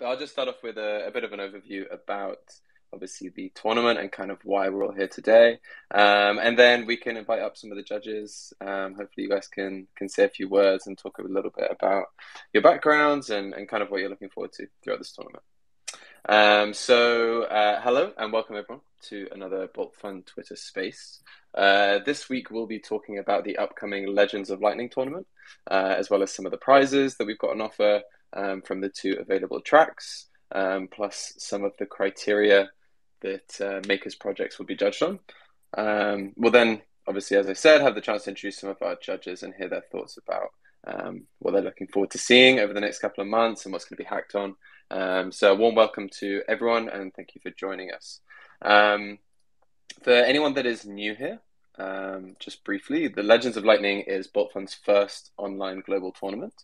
But I'll just start off with a, a bit of an overview about obviously the tournament and kind of why we're all here today. Um, and then we can invite up some of the judges. Um, hopefully, you guys can can say a few words and talk a little bit about your backgrounds and, and kind of what you're looking forward to throughout this tournament. Um, so, uh, hello and welcome everyone to another Bolt Fun Twitter space. Uh, this week we'll be talking about the upcoming Legends of Lightning tournament, uh, as well as some of the prizes that we've got on offer um, from the two available tracks, um, plus some of the criteria that uh, makers projects will be judged on. Um, we'll then, obviously, as I said, have the chance to introduce some of our judges and hear their thoughts about um, what they're looking forward to seeing over the next couple of months and what's going to be hacked on. Um, so, a warm welcome to everyone and thank you for joining us. Um, for anyone that is new here, um, just briefly, the Legends of Lightning is BoltFun's first online global tournament.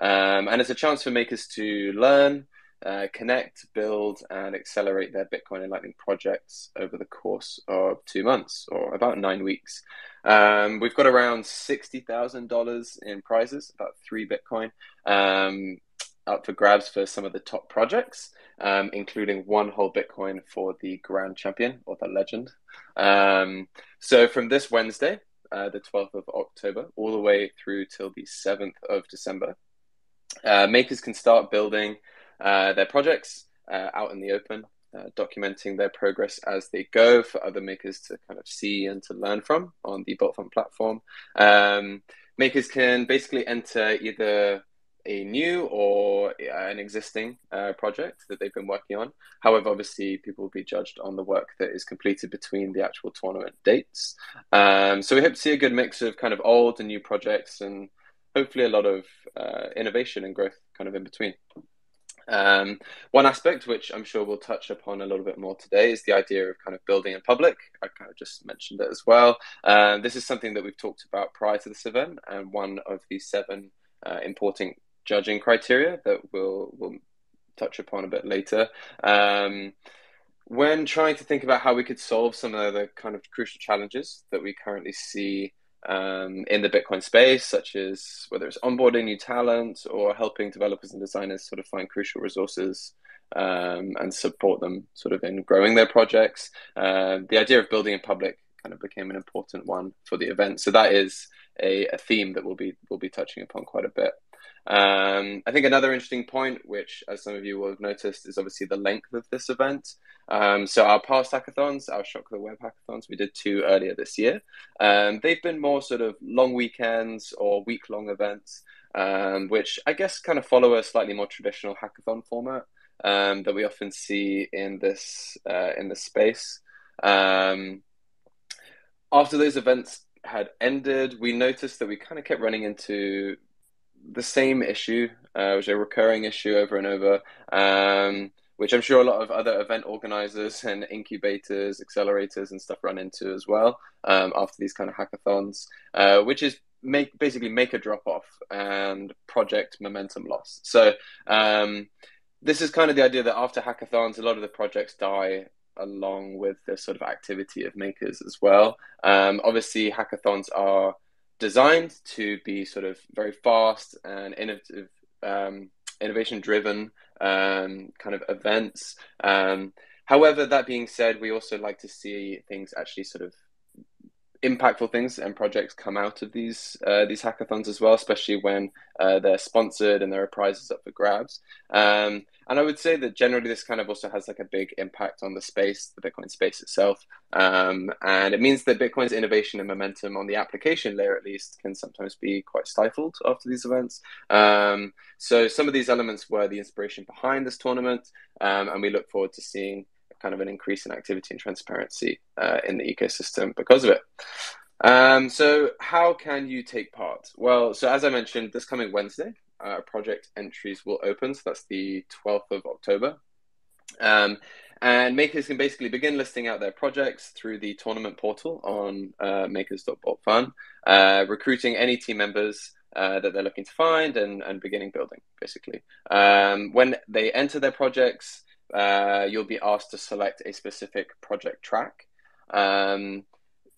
Um, and it's a chance for makers to learn, uh, connect, build, and accelerate their Bitcoin and Lightning projects over the course of two months or about nine weeks. Um, we've got around $60,000 in prizes, about three Bitcoin, um, up for grabs for some of the top projects, um, including one whole Bitcoin for the Grand Champion or the Legend. Um, so from this Wednesday, uh, the 12th of October, all the way through till the 7th of December, uh, makers can start building uh, their projects uh, out in the open, uh, documenting their progress as they go for other makers to kind of see and to learn from on the BoltFun platform. Um, makers can basically enter either a new or an existing uh, project that they've been working on. However, obviously, people will be judged on the work that is completed between the actual tournament dates. Um, so we hope to see a good mix of kind of old and new projects and hopefully a lot of uh, innovation and growth kind of in between. Um, one aspect which I'm sure we'll touch upon a little bit more today is the idea of kind of building in public. I kind of just mentioned it as well. Um, this is something that we've talked about prior to this event, and one of the seven uh, important judging criteria that we'll we'll touch upon a bit later. Um, when trying to think about how we could solve some of the kind of crucial challenges that we currently see um, in the Bitcoin space, such as whether it's onboarding new talent or helping developers and designers sort of find crucial resources um, and support them sort of in growing their projects. Uh, the idea of building in public kind of became an important one for the event. So that is a, a theme that we'll be we'll be touching upon quite a bit. Um, I think another interesting point, which as some of you will have noticed, is obviously the length of this event. Um, so our past hackathons, our Shock the Web hackathons, we did two earlier this year. Um, they've been more sort of long weekends or week long events, um, which I guess kind of follow a slightly more traditional hackathon format um, that we often see in this uh, in this space. Um, after those events had ended, we noticed that we kind of kept running into the same issue, uh, which is a recurring issue over and over, um, which I'm sure a lot of other event organizers and incubators, accelerators, and stuff run into as well um, after these kind of hackathons, uh, which is make basically make a drop off and project momentum loss. So um, this is kind of the idea that after hackathons, a lot of the projects die along with the sort of activity of makers as well. Um, obviously, hackathons are designed to be sort of very fast and innovative, um, innovation driven um, kind of events. Um, however, that being said, we also like to see things actually sort of impactful things and projects come out of these uh, these hackathons as well, especially when uh, they're sponsored and there are prizes up for grabs. Um, and I would say that generally this kind of also has like a big impact on the space, the Bitcoin space itself. Um, and it means that Bitcoin's innovation and momentum on the application layer, at least, can sometimes be quite stifled after these events. Um, so some of these elements were the inspiration behind this tournament, um, and we look forward to seeing kind of an increase in activity and transparency uh, in the ecosystem because of it. Um, so, how can you take part? Well, so as I mentioned, this coming Wednesday, uh, project entries will open. So that's the 12th of October. Um, and makers can basically begin listing out their projects through the tournament portal on uh, makers.boltfun, uh, recruiting any team members uh, that they're looking to find and, and beginning building, basically. Um, when they enter their projects, uh, you'll be asked to select a specific project track. Um,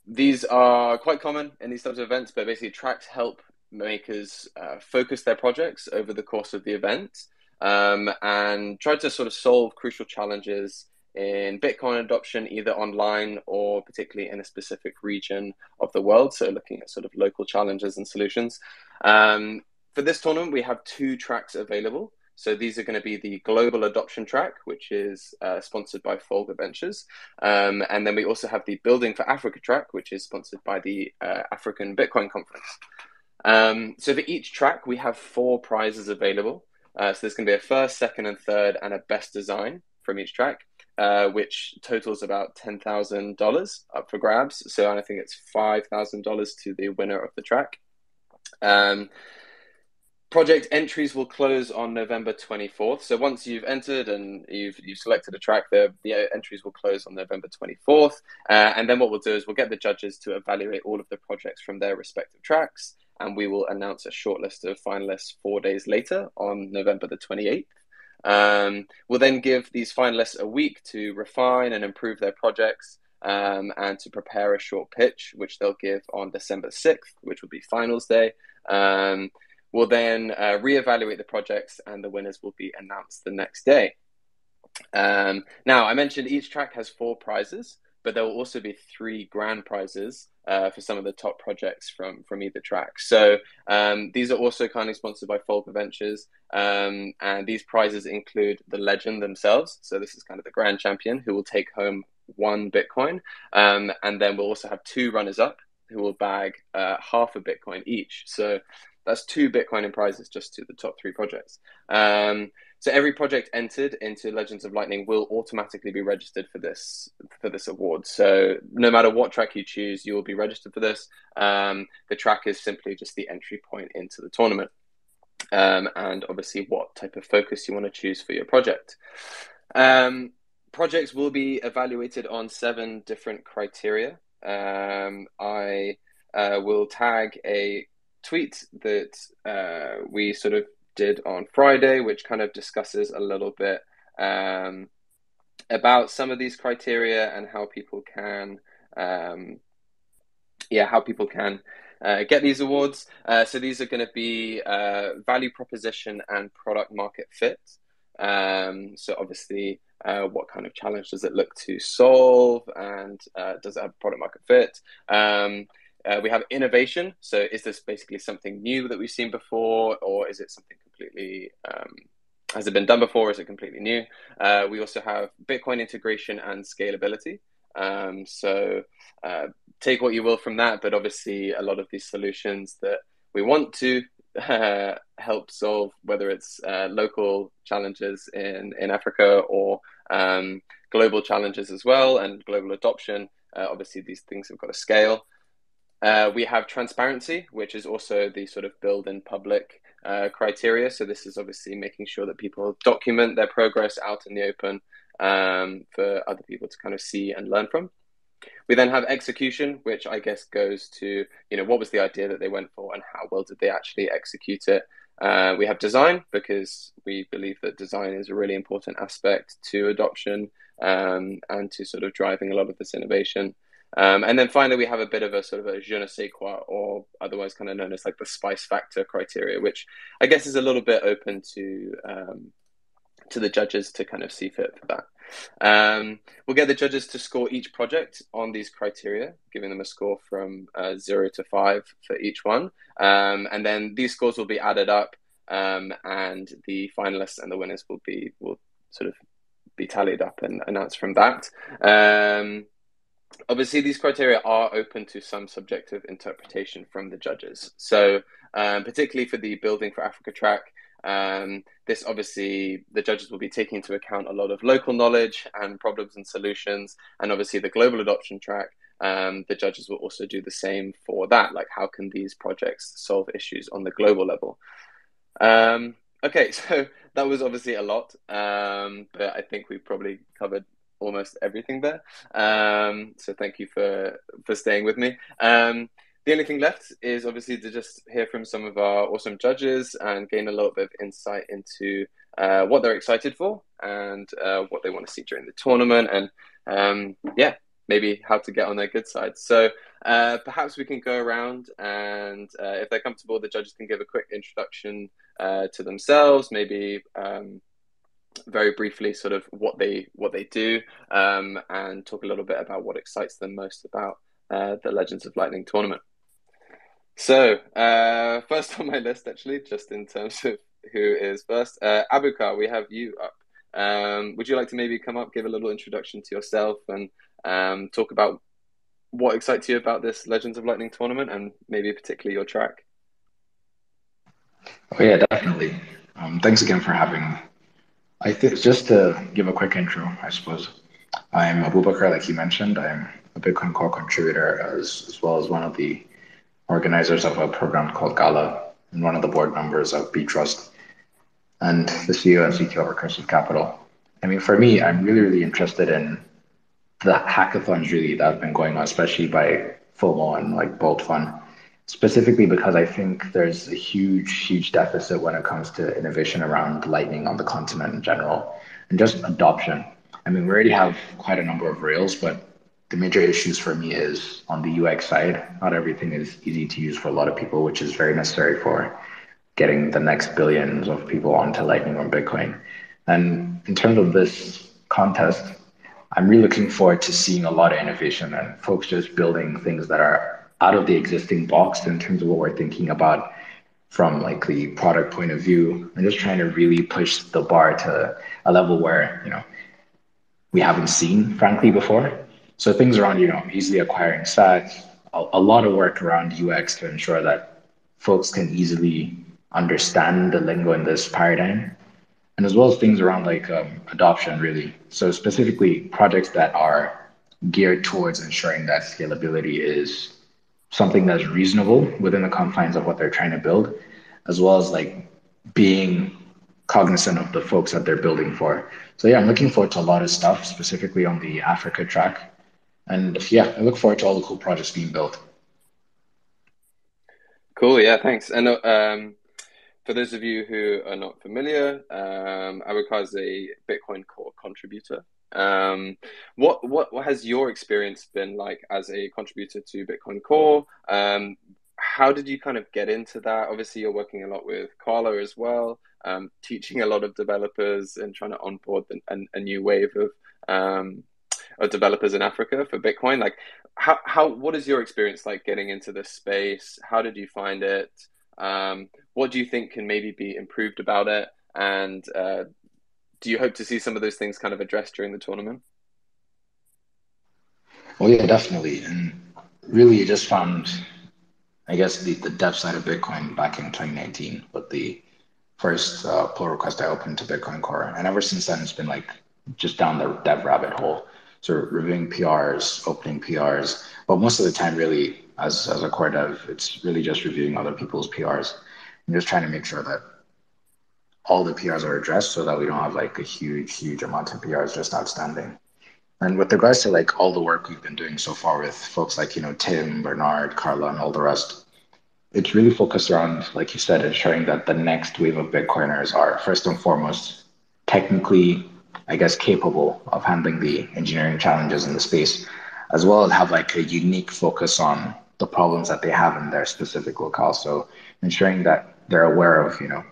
these are quite common in these types of events, but basically tracks help makers uh, focus their projects over the course of the event. um, and try to sort of solve crucial challenges in Bitcoin adoption, either online or particularly in a specific region of the world. So, looking at sort of local challenges and solutions. Um, for this tournament, we have two tracks available. So these are going to be the global adoption track, which is uh, sponsored by Fulgur Ventures. Um, and then we also have the Building for Africa track, which is sponsored by the uh, African Bitcoin Conference. Um, so for each track, we have four prizes available. Uh, so there's going to be a first, second, and third, and a best design from each track, uh, which totals about $10,000 up for grabs. So I think it's $5,000 to the winner of the track. Um, project entries will close on November 24th. So once you've entered and you've you've selected a track, the, the entries will close on November 24th. Uh, and then what we'll do is we'll get the judges to evaluate all of the projects from their respective tracks, and we will announce a short list of finalists four days later on November the 28th. Um, we'll then give these finalists a week to refine and improve their projects. Um, and to prepare a short pitch, which they'll give on December 6th, which will be finals day. Um, We'll then uh, reevaluate the projects and the winners will be announced the next day. Um, now, I mentioned each track has four prizes, but there will also be three grand prizes uh, for some of the top projects from from either track. So um, these are also kindly sponsored by Fulgur Ventures, um, and these prizes include the legend themselves. So this is kind of the grand champion who will take home one Bitcoin, um, and then we'll also have two runners up who will bag uh, half a Bitcoin each. So that's two Bitcoin in prizes just to the top three projects. Um, so every project entered into Legends of Lightning will automatically be registered for this for this award. So no matter what track you choose, you will be registered for this. Um, the track is simply just the entry point into the tournament, um, and obviously what type of focus you want to choose for your project. Um, projects will be evaluated on seven different criteria. Um, I uh, will tag a tweet that uh, we sort of did on Friday, which kind of discusses a little bit um, about some of these criteria and how people can, um, yeah, how people can uh, get these awards. Uh, so these are going to be uh, value proposition and product market fit. Um, so obviously, uh, what kind of challenge does it look to solve, and uh, does it have product market fit? Um, uh, we have innovation. So, is this basically something new that we've seen before, or is it something completely um, has it been done before? Is it completely new? Uh, we also have Bitcoin integration and scalability. Um, so, uh, take what you will from that, but obviously, a lot of these solutions that we want to uh, help solve, whether it's uh, local challenges in in Africa or um, global challenges as well, and global adoption. Uh, obviously, these things have got to scale. Uh, we have transparency, which is also the sort of build in public uh, criteria. So this is obviously making sure that people document their progress out in the open um, for other people to kind of see and learn from. We then have execution, which I guess goes to you know what was the idea that they went for and how well did they actually execute it. Uh, we have design because we believe that design is a really important aspect to adoption um, and to sort of driving a lot of this innovation. Um, and then finally, we have a bit of a sort of a je ne sais quoi, or otherwise kind of known as like the spice factor criteria, which I guess is a little bit open to um, to the judges to kind of see fit for that. Um, we'll get the judges to score each project on these criteria, giving them a score from uh, zero to five for each one. Um, and then these scores will be added up, um, and the finalists and the winners will be will sort of be tallied up and announced from that. Obviously these criteria are open to some subjective interpretation from the judges. So um, particularly for the Building for Africa track, um, this obviously the judges will be taking into account a lot of local knowledge and problems and solutions, and obviously the global adoption track. Um, the judges will also do the same for that. Like, how can these projects solve issues on the global level? Um, okay, so that was obviously a lot, um, but I think we probably covered almost everything there. Um, so thank you for for staying with me. Um, the only thing left is obviously to just hear from some of our awesome judges and gain a little bit of insight into uh, what they're excited for and uh, what they want to see during the tournament, and um, yeah, maybe how to get on their good side. So uh, perhaps we can go around and uh, if they're comfortable, the judges can give a quick introduction uh, to themselves, maybe um, very briefly sort of what they what they do, um, and talk a little bit about what excites them most about uh, the Legends of Lightning tournament. So, uh, first on my list, actually, just in terms of who is first, uh, Abukar, we have you up. Um, would you like to maybe come up, give a little introduction to yourself, and um, talk about what excites you about this Legends of Lightning tournament, and maybe particularly your track? Oh yeah, definitely. Um, thanks again for having me. I think just to give a quick intro, I suppose. I'm Abubakar, like you mentioned. I'm a Bitcoin Core contributor as, as well as one of the organizers of a program called Qala and one of the board members of Trust and the CEO and CTO of Recursive Capital. I mean, for me, I'm really, really interested in the hackathons really that have been going on, especially by FOMO and like Bolt Fun, specifically because I think there's a huge, huge deficit when it comes to innovation around Lightning on the continent in general and just adoption. I mean, we already have quite a number of Rails, but the major issues for me is on the UX side. Not everything is easy to use for a lot of people, which is very necessary for getting the next billions of people onto Lightning or Bitcoin. And in terms of this contest, I'm really looking forward to seeing a lot of innovation and folks just building things that are out of the existing box in terms of what we're thinking about from like the product point of view and just trying to really push the bar to a level where, you know, we haven't seen frankly before. So things around, you know, easily acquiring sats, a, a lot of work around UX to ensure that folks can easily understand the lingo in this paradigm and as well as things around like um, adoption, really. So specifically, projects that are geared towards ensuring that scalability is something that's reasonable within the confines of what they're trying to build, as well as like being cognizant of the folks that they're building for. So yeah, I'm looking forward to a lot of stuff, specifically on the Africa track. And yeah, I look forward to all the cool projects being built. Cool. Yeah. Thanks. And um, for those of you who are not familiar, um, Abukar is a Bitcoin Core contributor. Um, what, what what has your experience been like as a contributor to Bitcoin Core? Um, how did you kind of get into that? Obviously, you're working a lot with Qala as well, um, teaching a lot of developers and trying to onboard a, a new wave of um, of developers in Africa for Bitcoin. Like, how how what is your experience like getting into this space? How did you find it? Um, what do you think can maybe be improved about it? And uh, do you hope to see some of those things kind of addressed during the tournament? Well, yeah, definitely. And really, you just found, I guess, the, the dev side of Bitcoin back in 2019 with the first uh, pull request I opened to Bitcoin Core. And ever since then, it's been like just down the dev rabbit hole. So reviewing PRs, opening PRs, but most of the time, really, as, as a core dev, it's really just reviewing other people's PRs and just trying to make sure that all the PRs are addressed so that we don't have like a huge, huge amount of PRs just outstanding. And with regards to like all the work we've been doing so far with folks like, you know, Tim, Bernard, Carla, and all the rest, it's really focused around, like you said, ensuring that the next wave of Bitcoiners are first and foremost technically, I guess, capable of handling the engineering challenges in the space, as well as have like a unique focus on the problems that they have in their specific locale. So ensuring that they're aware of, you know,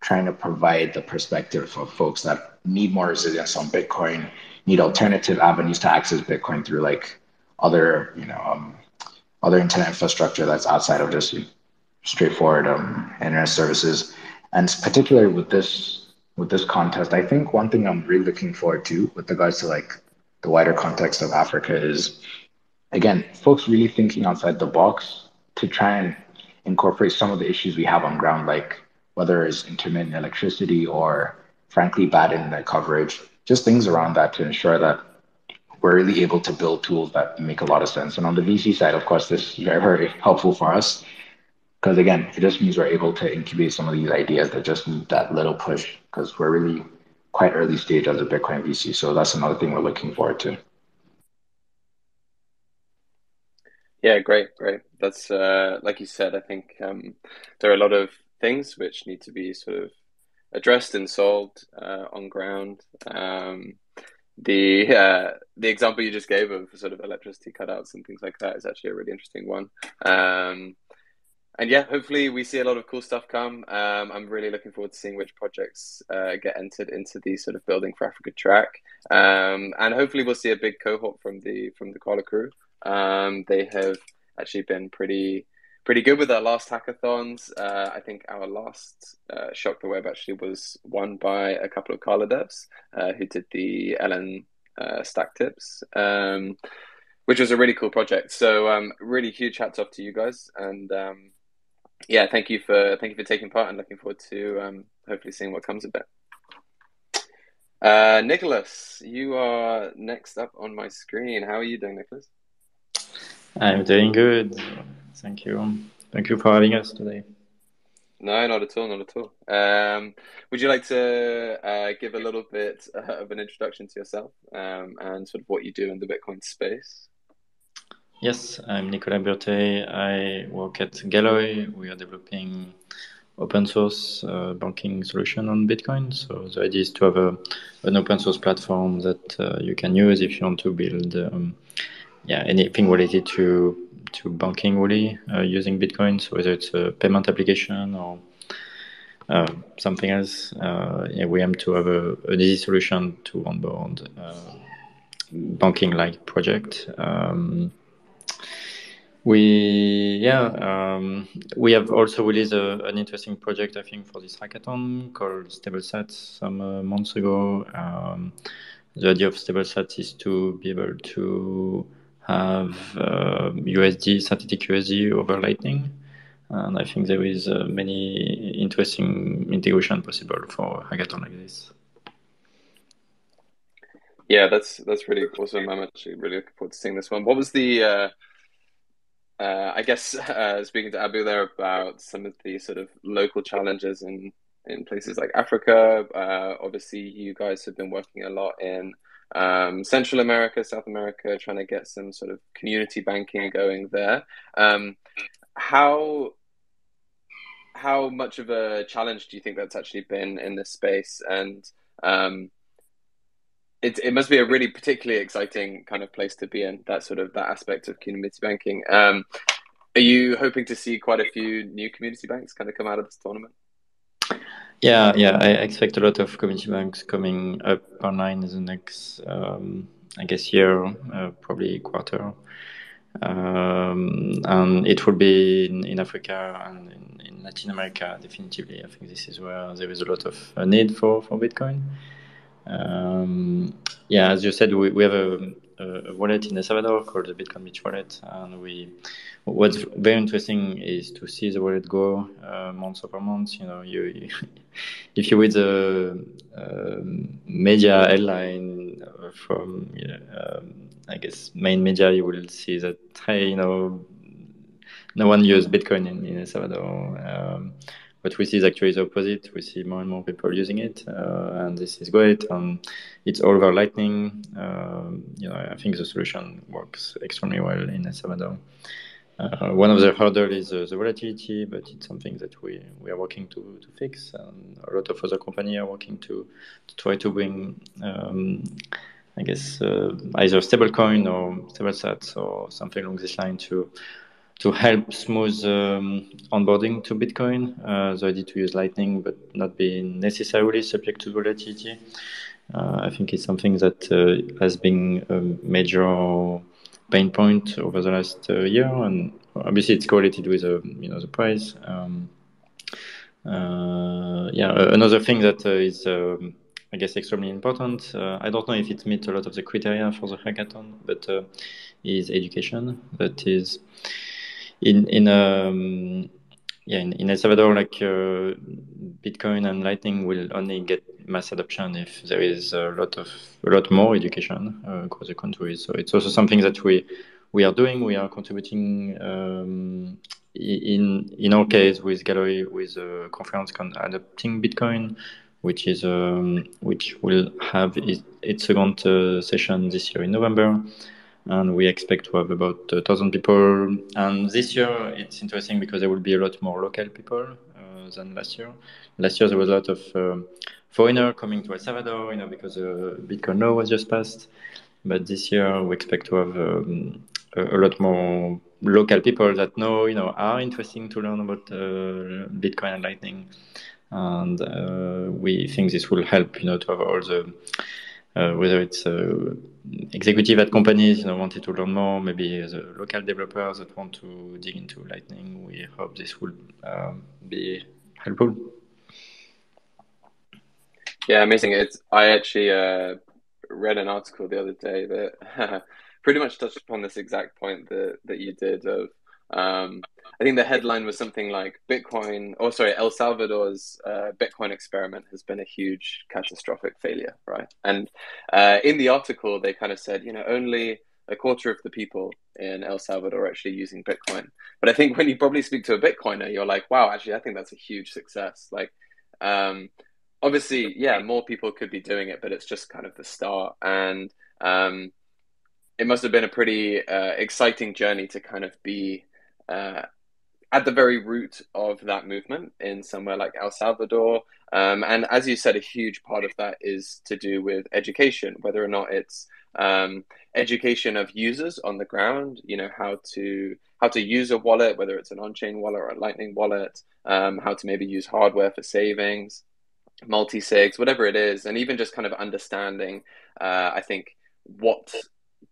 trying to provide the perspective of folks that need more resilience on Bitcoin, need alternative avenues to access Bitcoin through like other, you know, um, other internet infrastructure that's outside of just straightforward um, internet services. And particularly with this with this contest, I think one thing I'm really looking forward to with regards to like the wider context of Africa is again, folks really thinking outside the box to try and incorporate some of the issues we have on ground, like whether it's intermittent electricity or frankly bad internet coverage, just things around that to ensure that we're really able to build tools that make a lot of sense. And on the VC side, of course, this is very, very helpful for us because again, it just means we're able to incubate some of these ideas that just need that little push because we're really quite early stage as a Bitcoin VC. So that's another thing we're looking forward to. Yeah, great, great. That's uh, like you said. I think um, there are a lot of things which need to be sort of addressed and solved uh, on ground. Um, the uh, the example you just gave of sort of electricity cutouts and things like that is actually a really interesting one. Um, and yeah, hopefully we see a lot of cool stuff come. Um, I'm really looking forward to seeing which projects uh, get entered into the sort of building for Africa track, um, and hopefully we'll see a big cohort from the from the Qala crew. Um, they have actually been pretty pretty good with our last hackathons. Uh, I think our last uh, Shock the Web actually was won by a couple of Qala devs uh, who did the LN uh, stack tips. Um, which was a really cool project. So um, really huge hats off to you guys, and um, yeah, thank you for thank you for taking part, and looking forward to um, hopefully seeing what comes of it. Uh, Nicholas, you are next up on my screen. How are you doing, Nicholas? I'm doing good. Thank you. Thank you for having us today. No, not at all, not at all. Um, would you like to uh, give a little bit uh, of an introduction to yourself um, and sort of what you do in the Bitcoin space? Yes, I'm Nicolas Burtey. I work at Galoy. We are developing open source uh, banking solution on Bitcoin. So the idea is to have a, an open source platform that uh, you can use if you want to build um, yeah anything related to to banking really uh, using Bitcoin. So whether it's a payment application or uh, something else, uh, yeah, we aim to have a, an easy solution to onboard uh, banking like project. Um, we yeah um, we have also released a, an interesting project I think for this hackathon called StableSat some uh, months ago. Um, the idea of StableSat is to be able to have USD synthetic USD over Lightning, and I think there is uh, many interesting integration possible for hackathon like this. Yeah, that's that's really awesome. I'm actually really looking forward to seeing this one. What was the uh, uh, I guess uh, speaking to Abu there about some of the sort of local challenges in in places like Africa. Uh, obviously, you guys have been working a lot in um, Central America, South America, trying to get some sort of community banking going there. Um, how how much of a challenge do you think that's actually been in this space? And um, it, it must be a really particularly exciting kind of place to be in that sort of that aspect of community banking. Um, are you hoping to see quite a few new community banks kind of come out of this tournament? Yeah, yeah, I expect a lot of community banks coming up online in the next, um, I guess, year, uh, probably quarter. Um, and it will be in, in Africa and in, in, Latin America, definitively. I think this is where there is a lot of uh, need for, for Bitcoin. Um, yeah, as you said, we, we have a, a, wallet in El Salvador called the Bitcoin Beach Wallet, and we what's very interesting is to see the wallet go uh, month over month. You know, you, you if you read the uh, media headline from um, I guess main media, you will see that hey, you know, no one uses Bitcoin in, in El Salvador. Um, what we see is actually the opposite. We see more and more people using it, uh, and this is great. And it's all over Lightning. Um, you know, I think the solution works extremely well in El. Uh, one of the hurdles is uh, the volatility, but it's something that we, we are working to, to fix. And a lot of other companies are working to, to try to bring, um, I guess, uh, either stablecoin or StableSats or something along this line to to help smooth um, onboarding to Bitcoin. Uh, the idea to use Lightning, but not being necessarily subject to volatility. Uh, I think it's something that uh, has been a major pain point over the last uh, year, and obviously it's correlated with uh, you know the price. Um, uh, yeah, another thing that is. Um, I guess extremely important. I don't know if it meets a lot of the criteria for the hackathon, but is education. That is, in in um, yeah in, in El Salvador, like uh, Bitcoin and Lightning will only get mass adoption if there is a lot of a lot more education uh, across the country. So it's also something that we we are doing. We are contributing um, in in our case with Galoy with a conference on Adopting Bitcoin, which is um, which will have its, its second uh, session this year in November and we expect to have about a thousand people. And this year it's interesting because there will be a lot more local people uh, than last year. Last year there was a lot of um, foreigner coming to El Salvador, you know, because the Bitcoin law was just passed. But this year we expect to have um, a, a, lot more local people that know, you know, are interesting to learn about uh, Bitcoin and Lightning, and uh, we think this will help, you know, to have all the uh, whether it's uh, executive at companies, know, wanted to learn more, maybe the local developers that want to dig into Lightning. We hope this will um, be helpful. Yeah, amazing. It's I actually uh, read an article the other day that pretty much touched upon this exact point that that you did of um, I think the headline was something like Bitcoin, or sorry, El Salvador's uh, Bitcoin experiment has been a huge catastrophic failure, right? And uh, in the article, they kind of said, you know, only a quarter of the people in El Salvador are actually using Bitcoin. But I think when you probably speak to a Bitcoiner, you're like, wow, actually, I think that's a huge success. Like, um, obviously, yeah, more people could be doing it, but it's just kind of the start. And um, it must have been a pretty uh, exciting journey to kind of be uh, at the very root of that movement in somewhere like El Salvador. Um, and as you said, a huge part of that is to do with education, whether or not it's um, education of users on the ground, you know, how to how to use a wallet, whether it's an on-chain wallet or a Lightning wallet, um, how to maybe use hardware for savings, multi-sigs, whatever it is, and even just kind of understanding, uh, I think, what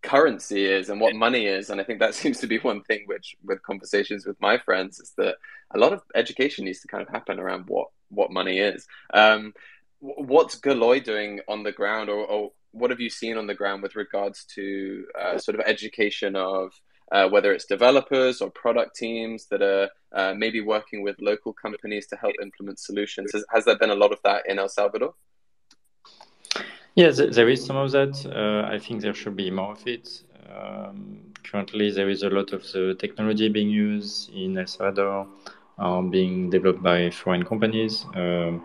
currency is and what money is. And i think that seems to be one thing which with conversations with my friends is that a lot of education needs to kind of happen around what what money is. Um, what's Galoy doing on the ground or, or, what have you seen on the ground with regards to uh, sort of education of uh, whether it's developers or product teams that are uh, maybe working with local companies to help implement solutions? Has, has there been a lot of that in el salvador Yes, there is some of that. Uh, I think there should be more of it. Um, currently, there is a lot of the technology being used in El Salvador, uh, being developed by foreign companies. Um,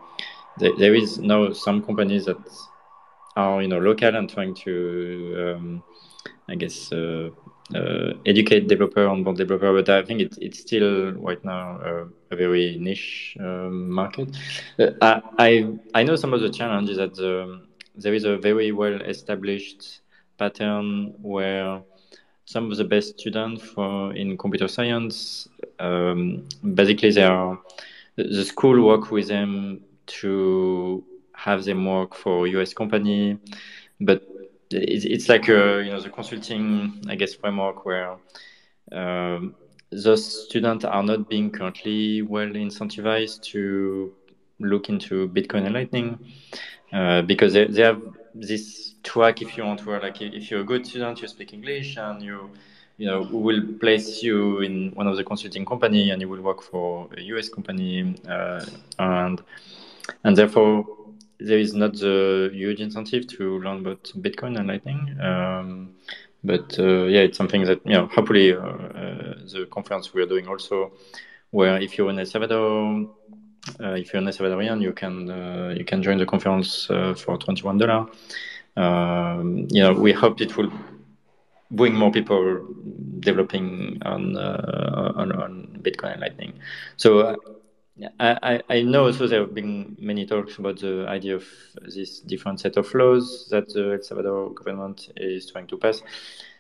there, is now some companies that are you know local and trying to, um, I guess, uh, uh, educate developer on board developer, but I think it, it's still right now uh, a very niche um, market. Uh, I, I I know some of the challenges that the there is a very well established pattern where some of the best students for in computer science um, basically they are the school work with them to have them work for US company, but it's, it's like a, you know the consulting I guess framework where um, those students are not being currently well incentivized to look into Bitcoin and Lightning uh, because they, they have this track if you want to like if you're a good student you speak english and you you know will place you in one of the consulting company and you will work for a us company uh, and and therefore there is not the huge incentive to learn about bitcoin and lightning um, but uh, yeah it's something that you know hopefully uh, uh, the conference we are doing also where if you're in el salvador if you're an Salvadorian, you can uh, you can join the conference uh, for twenty one dollar. Um, you know, we hope it will bring more people developing on on, on Bitcoin and Lightning. So. I, I know also there have been many talks about the idea of this different set of laws that the El Salvador government is trying to pass.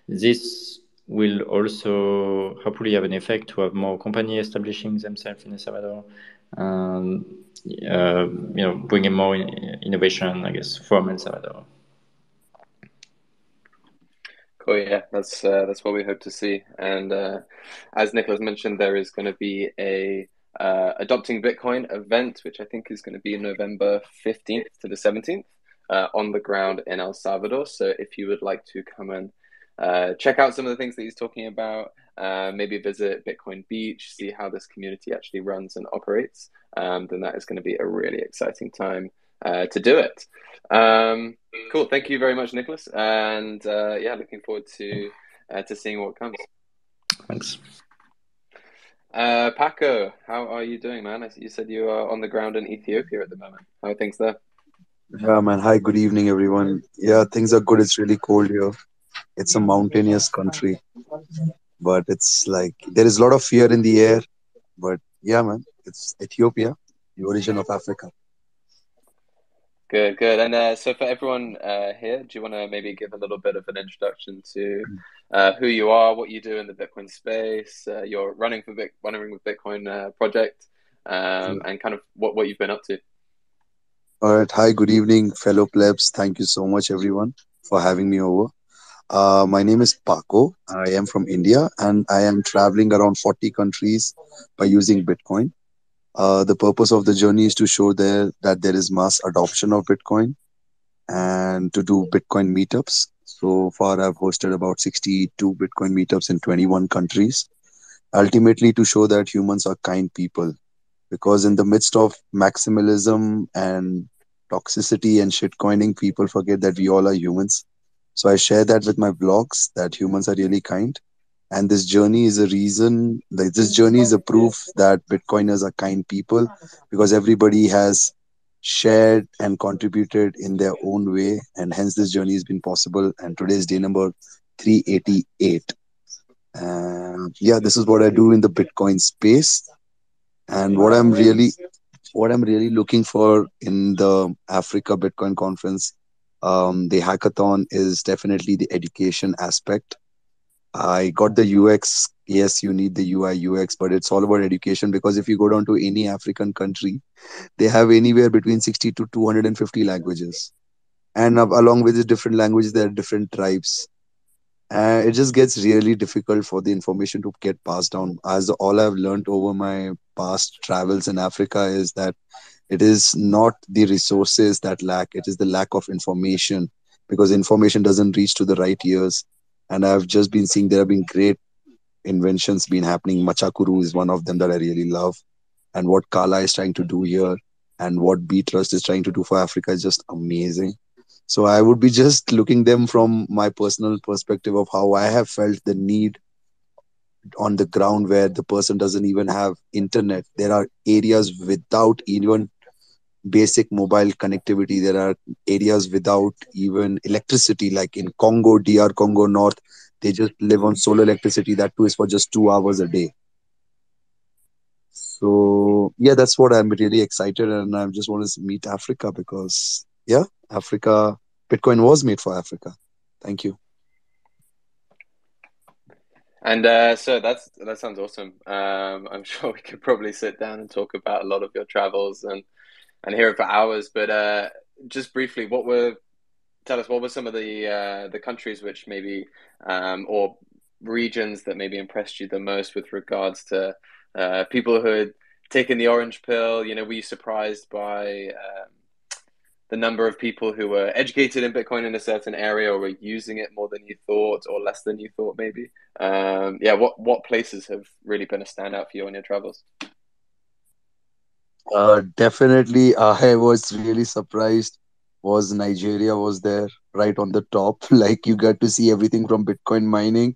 This will also hopefully have an effect to have more companies establishing themselves in El Salvador um, uh, you know, bringing more innovation, I guess, from El Salvador. Cool. Yeah, that's uh, that's what we hope to see. And uh, as Nicholas mentioned, there is going to be a uh, adopting Bitcoin event, which I think is going to be November fifteenth to the seventeenth uh, on the ground in El Salvador. So if you would like to come and uh, check out some of the things that he's talking about, uh, maybe visit Bitcoin Beach, see how this community actually runs and operates, um, then that is going to be a really exciting time uh, to do it. Um, cool. Thank you very much, Nicholas. And uh, yeah, looking forward to uh, to seeing what comes. Thanks. Uh, Paco, how are you doing, man? You said you are on the ground in Ethiopia at the moment. How are things there? Yeah, man. Hi, good evening, everyone. Yeah, things are good. It's really cold here. It's a mountainous country but it's like there is a lot of fear in the air. But yeah, man, it's Ethiopia, the origin of Africa. Good, good. And uh, so for everyone uh, here, do you want to maybe give a little bit of an introduction to uh, who you are, what you do in the Bitcoin space, uh, your running for running with Bitcoin uh, project, um, and kind of what, what you've been up to? All right. Hi, good evening, fellow plebs. Thank you so much, everyone, for having me over. Uh, my name is Paco. I am from India and I am traveling around 40 countries by using Bitcoin. Uh, the purpose of the journey is to show there that there is mass adoption of Bitcoin and to do Bitcoin meetups. So far, I've hosted about 62 Bitcoin meetups in 21 countries. Ultimately, to show that humans are kind people. Because in the midst of maximalism and toxicity and shitcoining, people forget that we all are humans. So I share that with my vlogs that humans are really kind. And this journey is a reason like this journey is a proof that bitcoiners are kind people because everybody has shared and contributed in their own way. And hence this journey has been possible. And today is day number 388 and yeah this is what i do in the bitcoin space. And what i'm really what i'm really looking for in the africa bitcoin conference um, the hackathon is definitely the education aspect I got the UX. Yes, you need the UI UX, but it's all about education because if you go down to any African country, they have anywhere between 60 to 250 languages. And along with the different languages, there are different tribes. Uh, it just gets really difficult for the information to get passed down. As all I've learned over my past travels in Africa is that it is not the resources that lack, it is the lack of information because information doesn't reach to the right ears and I've just been seeing there have been great inventions been happening. Machankura is one of them that I really love, and what Qala is trying to do here, and what Btrust is trying to do for Africa is just amazing. So I would be just looking them from my personal perspective of how I have felt the need on the ground where the person doesn't even have internet. There are areas without even basic mobile connectivity. There are areas without even electricity, like in Congo, DR Congo North. They just live on solar electricity. That too is for just two hours a day. So yeah, that's what I'm really excited, and I just want to meet Africa because yeah, Africa, Bitcoin was made for Africa. Thank you. And uh, so that's that sounds awesome. Um, I'm sure we could probably sit down and talk about a lot of your travels and and hear it for hours. But uh, just briefly, what were tell us what were some of the uh, the countries which maybe um, or regions that maybe impressed you the most with regards to uh, people who had taken the orange pill? You know, were you surprised by um, the number of people who were educated in Bitcoin in a certain area, or were using it more than you thought, or less than you thought, maybe? Um, yeah, what what places have really been a standout for you on your travels? Uh, definitely, I was really surprised. Was Nigeria was there right on the top? Like you got to see everything from Bitcoin mining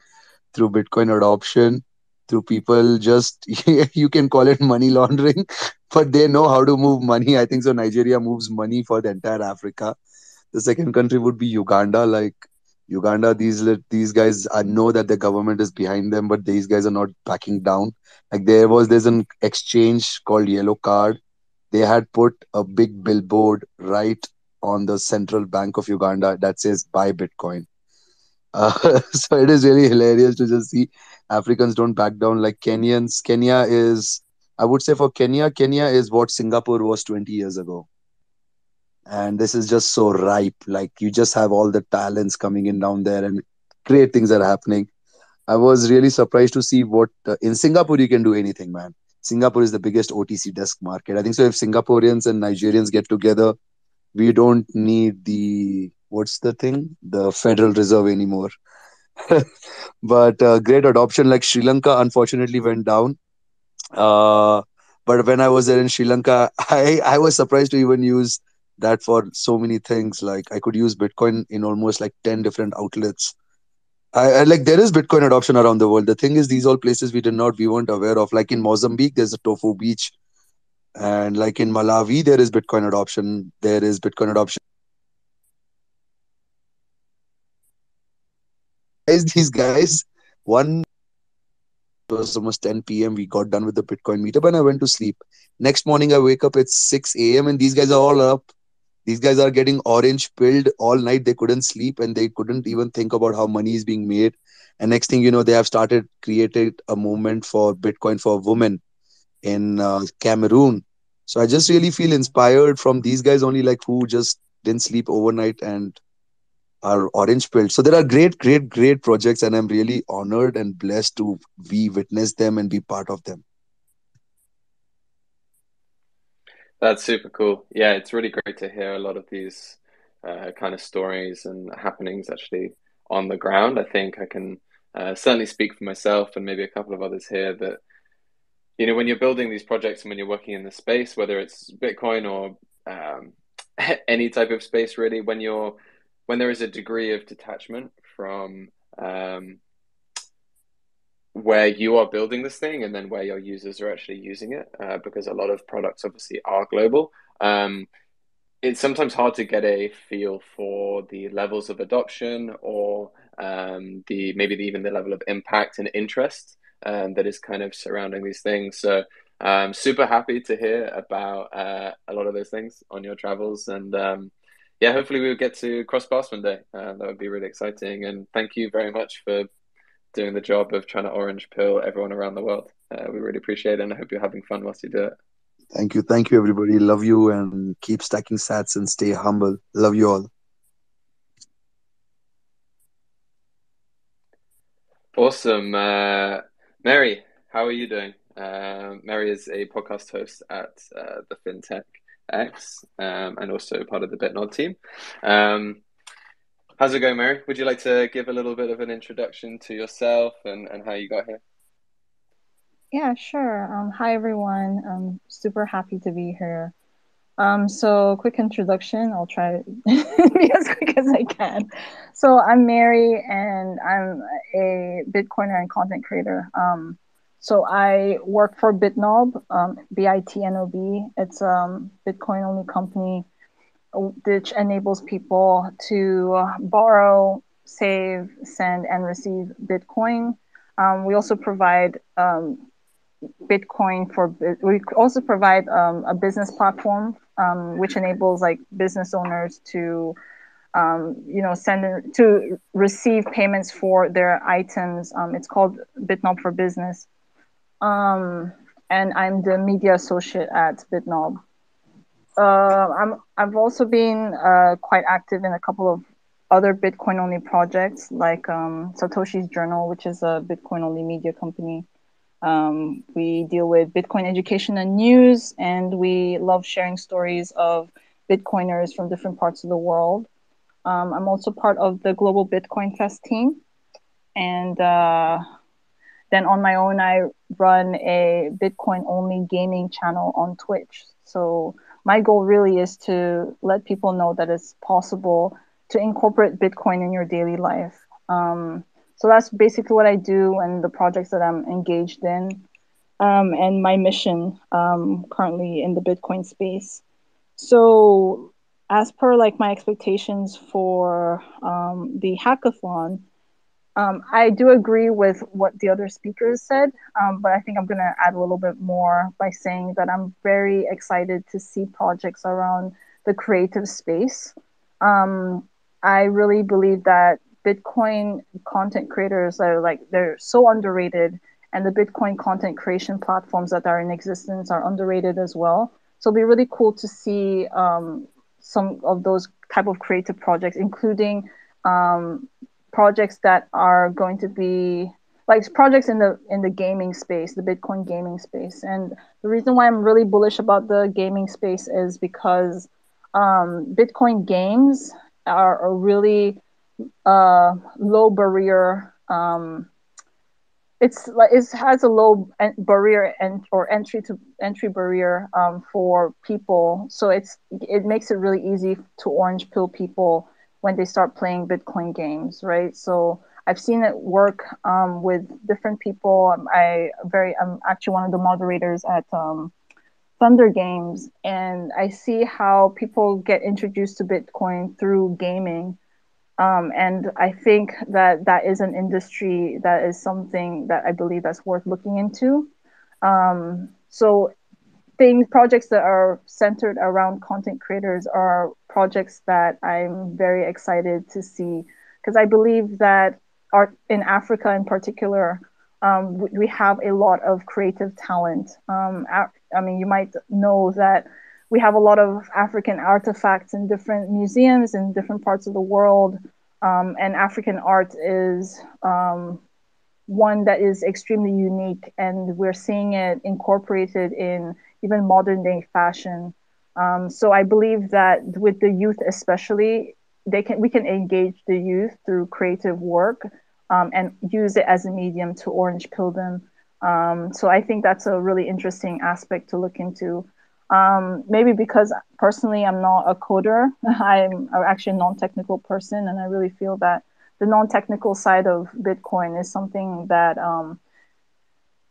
through Bitcoin adoption, through people just you can call it money laundering, but they know how to move money. I think so. Nigeria moves money for the entire Africa. The second country would be Uganda. Like Uganda, these these guys, I know that the government is behind them, but these guys are not backing down. Like there was there's an exchange called Yellow Card. They had put a big billboard right on the central bank of Uganda that says "Buy Bitcoin." Uh, so it is really hilarious to just see Africans don't back down like Kenyans. Kenya is, I would say, for Kenya, Kenya is what Singapore was 20 years ago and this is just so ripe. Like you just have all the talents coming in down there and great things are happening. I was really surprised to see what uh, in singapore you can do anything man. Singapore is the biggest otc desk market. I think so if singaporeans and nigerians get together we don't need the what's the thing? The federal reserve anymore. But uh, great adoption. Like sri lanka unfortunately went down. Uh, but when i was there in sri lanka i i was surprised to even use that for so many things. Like I could use Bitcoin in almost like 10 different outlets. I, I, like there is Bitcoin adoption around the world. The thing is, these all places we did not, we weren't aware of. Like in Mozambique, there's a Tofo beach, and like in Malawi, there is Bitcoin adoption. There is Bitcoin adoption. Guys, these guys, one it was almost 10 p.m. We got done with the Bitcoin meetup, and I went to sleep. Next morning, I wake up at 6 a.m. and these guys are all up these guys are getting orange pilled all night. They couldn't sleep and they couldn't even think about how money is being made. And next thing you know they have started created a movement for bitcoin for women in uh, cameroon. So i just really feel inspired from these guys only like who just didn't sleep overnight and are orange pilled. So there are great great great projects and i'm really honored and blessed to be witness them and be part of them That's super cool. Yeah, it's really great to hear a lot of these uh, kind of stories and happenings actually on the ground. I think I can uh, certainly speak for myself and maybe a couple of others here that, you know, when you're building these projects and when you're working in the space, whether it's Bitcoin or um, any type of space, really, when you're when there is a degree of detachment from um, where you are building this thing and then where your users are actually using it uh, because a lot of products obviously are global. Um, it's sometimes hard to get a feel for the levels of adoption or um, the maybe the, even the level of impact and interest um, that is kind of surrounding these things. So i'm um, super happy to hear about uh, a lot of those things on your travels. And um, yeah hopefully we'll get to cross paths one day. Uh, that would be really exciting. And thank you very much for doing the job of trying to orange pill everyone around the world. Uh, we really appreciate it, and I hope you're having fun whilst you do it. Thank you, thank you, everybody. Love you, and keep stacking sats and stay humble. Love you all. Awesome, uh, Mary. How are you doing? Uh, Mary is a podcast host at uh, the FinTech X um, and also part of the BitNob team. Um, How's it going, Mary? Would you like to give a little bit of an introduction to yourself and, and how you got here? Yeah, sure. Um, hi, everyone. I'm super happy to be here. Um, so, quick introduction. I'll try to be as quick as I can. So, I'm Mary, and I'm a Bitcoiner and content creator. Um, so, I work for BitNob, um, B I T N O B. It's a um, Bitcoin only company which enables people to borrow, save, send, and receive Bitcoin. Um, we also provide um, Bitcoin for. We also provide um, a business platform um, which enables like business owners to, um, you know, send to receive payments for their items. Um, it's called BitNob for Business. and I'm the media associate at BitNob uh, I'm I've also been uh, quite active in a couple of other Bitcoin only projects like um, Satoshi's Journal, which is a Bitcoin only media company. Um, we deal with Bitcoin education and news, and we love sharing stories of Bitcoiners from different parts of the world. Um, I'm also part of the Global Bitcoin Fest team, and uh, then on my own, I run a Bitcoin only gaming channel on Twitch. So my goal really is to let people know that it's possible to incorporate Bitcoin in your daily life. Um, so that's basically what I do and the projects that I'm engaged in, um, and my mission um, currently in the Bitcoin space. So, as per like my expectations for um, the hackathon, um, I do agree with what the other speakers said, um, but I think I'm going to add a little bit more by saying that I'm very excited to see projects around the creative space. Um, I really believe that Bitcoin content creators are like, they're so underrated, and the Bitcoin content creation platforms that are in existence are underrated as well. So it'll be really cool to see um, some of those type of creative projects, including um, projects that are going to be like projects in the in the gaming space, the Bitcoin gaming space. And the reason why I'm really bullish about the gaming space is because um, Bitcoin games are a really uh, low barrier. Um, it's like it has a low barrier and or entry to entry barrier um, for people, so it's it makes it really easy to orange pill people when they start playing Bitcoin games, right? So I've seen it work um, with different people. I very I'm actually one of the moderators at um, THNDR Games, and I see how people get introduced to Bitcoin through gaming. Um, and I think that that is an industry that is something that I believe that's worth looking into. Um, so things, projects that are centered around content creators are projects that I'm very excited to see because I believe that art in Africa in particular, um, we, have a lot of creative talent. Um, I, I mean, you might know that we have a lot of African artifacts in different museums in different parts of the world. Um, and African art is um, one that is extremely unique, and we're seeing it incorporated in even modern day fashion. Um, so I believe that with the youth, especially, they can we can engage the youth through creative work um, and use it as a medium to orange pill them. Um, so I think that's a really interesting aspect to look into. Um, maybe because personally I'm not a coder, I'm actually a non-technical person, and I really feel that the non-technical side of Bitcoin is something that um,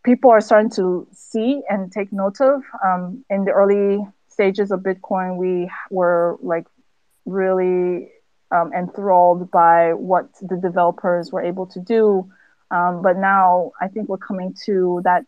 people are starting to see and take note of. Um, in the early stages of Bitcoin, we were like really um, enthralled by what the developers were able to do. Um, but now I think we're coming to that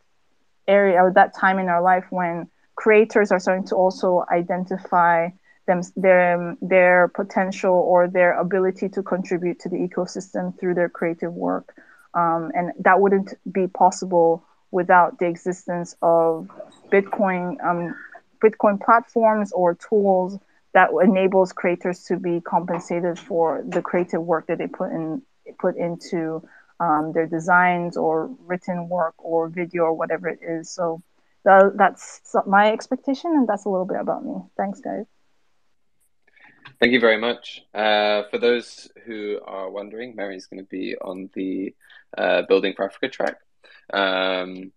area or that time in our life when creators are starting to also identify them their their potential or their ability to contribute to the ecosystem through their creative work um, and that wouldn't be possible without the existence of bitcoin um, bitcoin platforms or tools that enables creators to be compensated for the creative work that they put in put into um, their designs or written work or video or whatever it is so that, that's my expectation, and that's a little bit about me. Thanks, guys. Thank you very much. Uh, for those who are wondering, Mary's going to be on the uh, Building for Africa track. Um,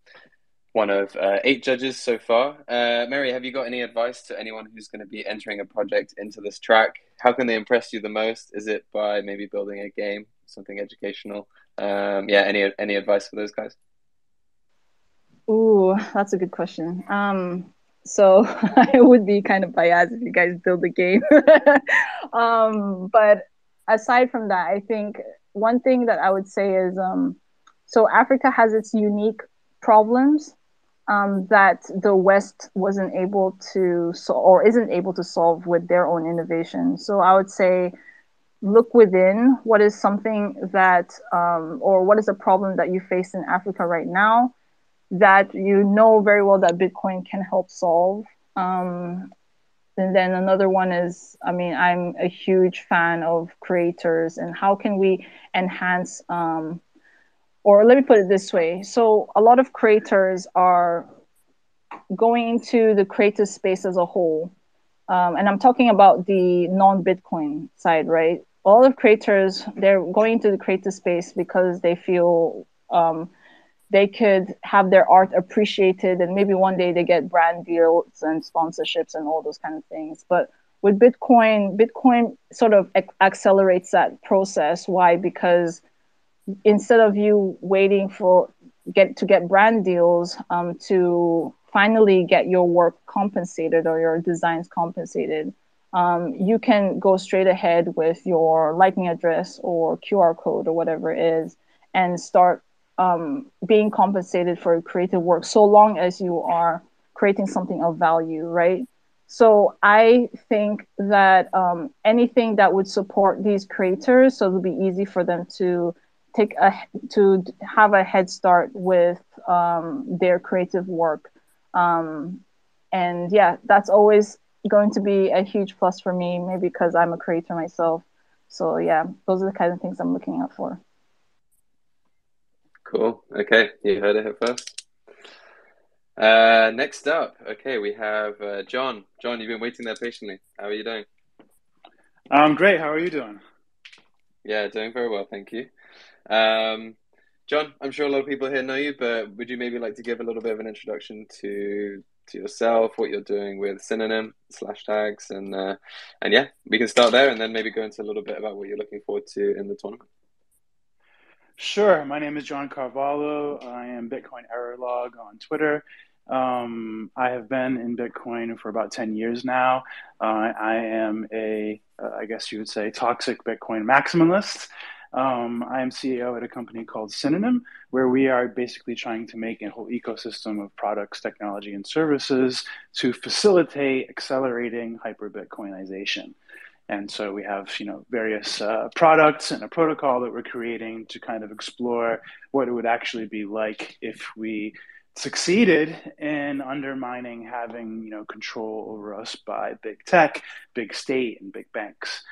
one of uh, eight judges so far. Uh, Mary, have you got any advice to anyone who's going to be entering a project into this track? How can they impress you the most? Is it by maybe building a game, something educational? Um, yeah, any any advice for those guys? Ooh, that's a good question. Um, so I would be kind of biased if you guys build a game. um, but aside from that, I think one thing that I would say is um, so Africa has its unique problems um, that the West wasn't able to so or isn't able to solve with their own innovation. So I would say look within what is something that um, or what is a problem that you face in Africa right now that you know very well that Bitcoin can help solve. Um, and then another one is, I mean, I'm a huge fan of creators and how can we enhance, um, or let me put it this way. So a lot of creators are going into the creative space as a whole. Um, and I'm talking about the non-Bitcoin side, right? All of creators, they're going into the creative space because they feel um, they could have their art appreciated and maybe one day they get brand deals and sponsorships and all those kind of things but with bitcoin bitcoin sort of ac- accelerates that process why because instead of you waiting for get to get brand deals um, to finally get your work compensated or your designs compensated um, you can go straight ahead with your lightning address or qr code or whatever it is and start um, being compensated for your creative work so long as you are creating something of value, right? So I think that um, anything that would support these creators, so it'll be easy for them to take a to have a head start with um, their creative work, um, and yeah, that's always going to be a huge plus for me, maybe because I'm a creator myself. So yeah, those are the kind of things I'm looking out for. Cool. Okay, you heard it here first. Uh, next up, okay, we have uh, John. John, you've been waiting there patiently. How are you doing? I'm great. How are you doing? Yeah, doing very well, thank you. Um, John, I'm sure a lot of people here know you, but would you maybe like to give a little bit of an introduction to to yourself, what you're doing with synonym slash tags, and uh, and yeah, we can start there, and then maybe go into a little bit about what you're looking forward to in the tournament. Sure. My name is John Carvalho. I am Bitcoin Error Log on Twitter. Um, I have been in Bitcoin for about 10 years now. Uh, I am a, uh, I guess you would say, toxic Bitcoin maximalist. Um, I am CEO at a company called Synonym, where we are basically trying to make a whole ecosystem of products, technology, and services to facilitate accelerating hyper Bitcoinization. And so we have, you know, various uh, products and a protocol that we're creating to kind of explore what it would actually be like if we succeeded in undermining having, you know, control over us by big tech, big state, and big banks.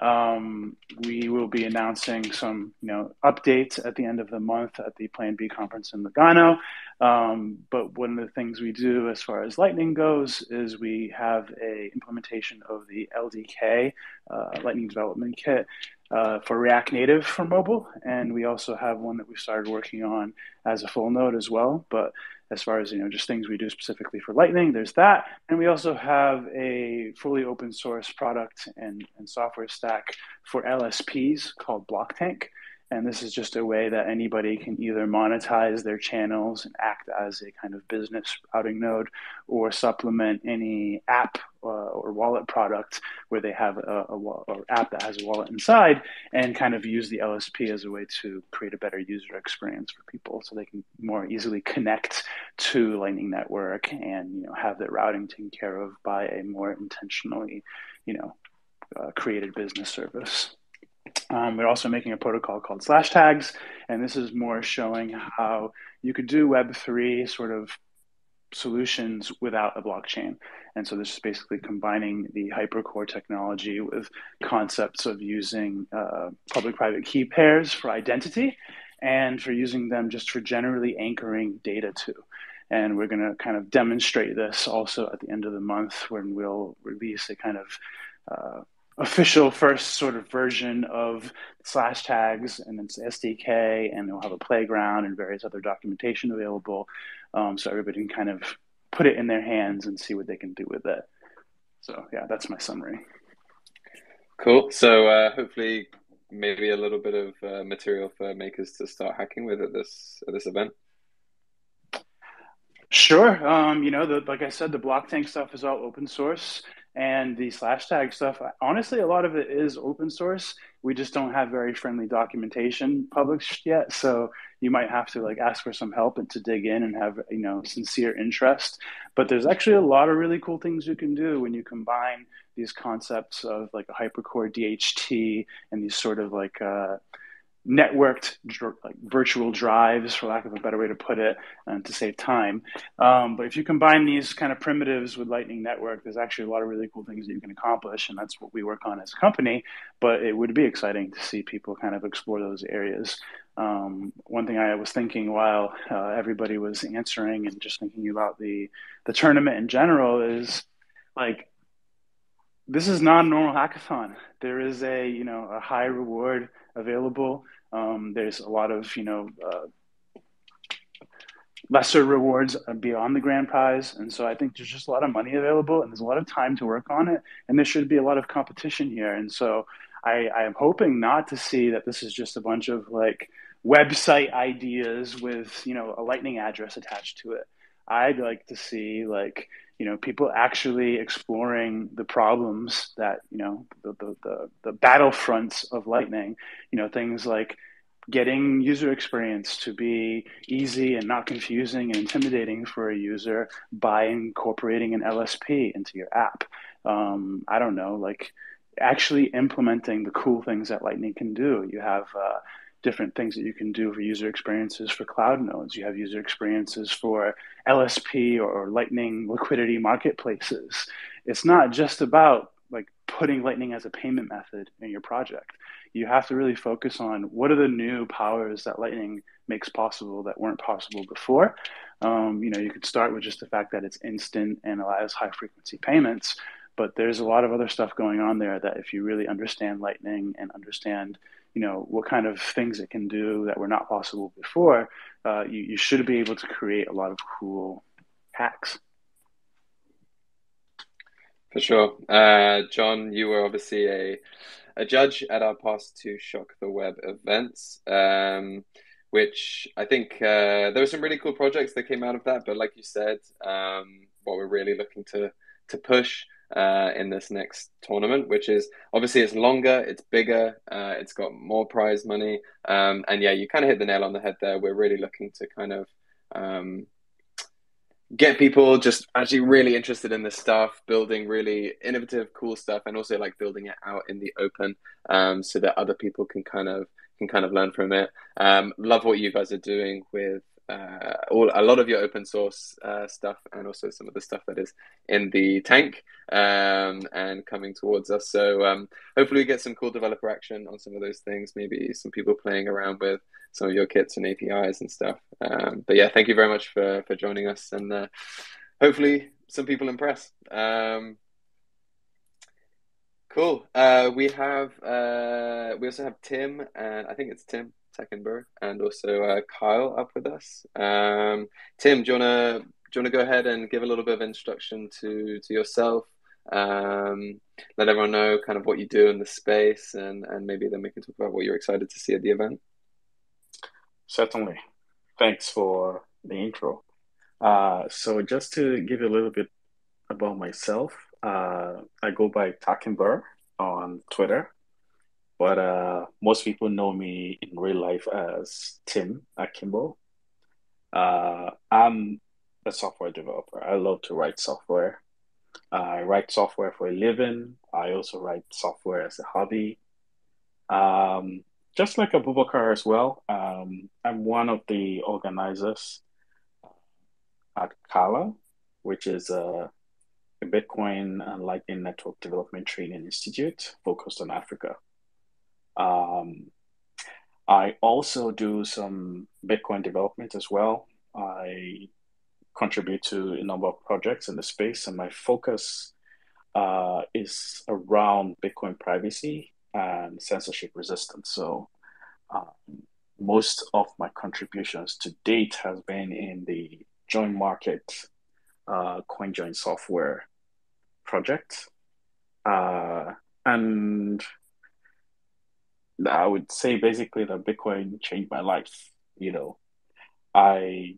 Um, we will be announcing some, you know, updates at the end of the month at the Plan B conference in Lugano. Um, but one of the things we do as far as Lightning goes is we have a implementation of the LDK uh, Lightning Development Kit uh, for React Native for mobile, and we also have one that we started working on as a full node as well. But as far as you know, just things we do specifically for Lightning. There's that, and we also have a fully open source product and, and software stack for LSPs called Blocktank. And this is just a way that anybody can either monetize their channels and act as a kind of business routing node or supplement any app uh, or wallet product where they have a, a, a, app that has a wallet inside and kind of use the LSP as a way to create a better user experience for people so they can more easily connect to Lightning Network and you know have their routing taken care of by a more intentionally you know uh, created business service. Um, we're also making a protocol called slash tags, and this is more showing how you could do Web3 sort of solutions without a blockchain. And so this is basically combining the hypercore technology with concepts of using uh, public private key pairs for identity and for using them just for generally anchoring data to. And we're going to kind of demonstrate this also at the end of the month when we'll release a kind of uh, official first sort of version of slash tags and its SDK, and they'll have a playground and various other documentation available, um, so everybody can kind of put it in their hands and see what they can do with it. So yeah, that's my summary. Cool. So uh, hopefully, maybe a little bit of uh, material for makers to start hacking with at this at this event. Sure. Um, you know, the, like I said, the block tank stuff is all open source. And the slash tag stuff, honestly, a lot of it is open source. We just don't have very friendly documentation published yet. So you might have to like ask for some help and to dig in and have, you know, sincere interest. But there's actually a lot of really cool things you can do when you combine these concepts of like a hypercore DHT and these sort of like, uh, networked like virtual drives, for lack of a better way to put it, uh, to save time. Um, but if you combine these kind of primitives with Lightning Network, there's actually a lot of really cool things that you can accomplish, and that's what we work on as a company. But it would be exciting to see people kind of explore those areas. Um, one thing I was thinking while uh, everybody was answering and just thinking about the the tournament in general is like this is not a normal hackathon. There is a you know a high reward available. Um, there's a lot of you know uh, lesser rewards beyond the grand prize, and so I think there's just a lot of money available, and there's a lot of time to work on it, and there should be a lot of competition here. And so I, I am hoping not to see that this is just a bunch of like website ideas with you know a lightning address attached to it. I'd like to see like you know people actually exploring the problems that you know the the the, the battlefronts of lightning you know things like getting user experience to be easy and not confusing and intimidating for a user by incorporating an lsp into your app. Um, i don't know like actually implementing the cool things that lightning can do. You have uh, different things that you can do for user experiences for cloud nodes. You have user experiences for LSP or Lightning liquidity marketplaces. It's not just about like putting Lightning as a payment method in your project. You have to really focus on what are the new powers that Lightning makes possible that weren't possible before. Um, you know, you could start with just the fact that it's instant and allows high frequency payments, but there's a lot of other stuff going on there that if you really understand Lightning and understand you know what kind of things it can do that were not possible before, uh, you, you should be able to create a lot of cool hacks. For sure, uh, John, you were obviously a a judge at our past two Shock the Web events. Um, which I think uh, there were some really cool projects that came out of that. But like you said, um, what we're really looking to to push uh, in this next tournament, which is obviously it's longer, it's bigger, uh, it's got more prize money, um, and yeah, you kind of hit the nail on the head there. We're really looking to kind of um, get people just actually really interested in this stuff, building really innovative, cool stuff, and also like building it out in the open, um, so that other people can kind of can kind of learn from it. Um, love what you guys are doing with uh, all a lot of your open source uh, stuff and also some of the stuff that is in the tank um, and coming towards us. So um, hopefully we get some cool developer action on some of those things. Maybe some people playing around with some of your kits and APIs and stuff. Um, but yeah, thank you very much for for joining us and uh, hopefully some people impress. Um, cool. Uh, we have uh, we also have Tim and I think it's Tim Teckenberg and also uh, Kyle up with us. Um, Tim, do you wanna do you wanna go ahead and give a little bit of introduction to to yourself? Um, let everyone know kind of what you do in the space, and and maybe then we can talk about what you're excited to see at the event. Certainly, thanks for the intro. Uh, so just to give you a little bit about myself, uh, I go by Takenberg on Twitter. But uh, most people know me in real life as Tim Akinbo. Uh, I'm a software developer. I love to write software. I write software for a living. I also write software as a hobby. Um, just like Abubakar as well, um, I'm one of the organizers at Qala, which is a, a Bitcoin and Lightning Network Development Training Institute focused on Africa. Um, I also do some Bitcoin development as well. I contribute to a number of projects in the space, and my focus uh, is around Bitcoin privacy and censorship resistance. So, um, most of my contributions to date has been in the JoinMarket uh, CoinJoin software project. Uh, and I would say basically that Bitcoin changed my life. You know, I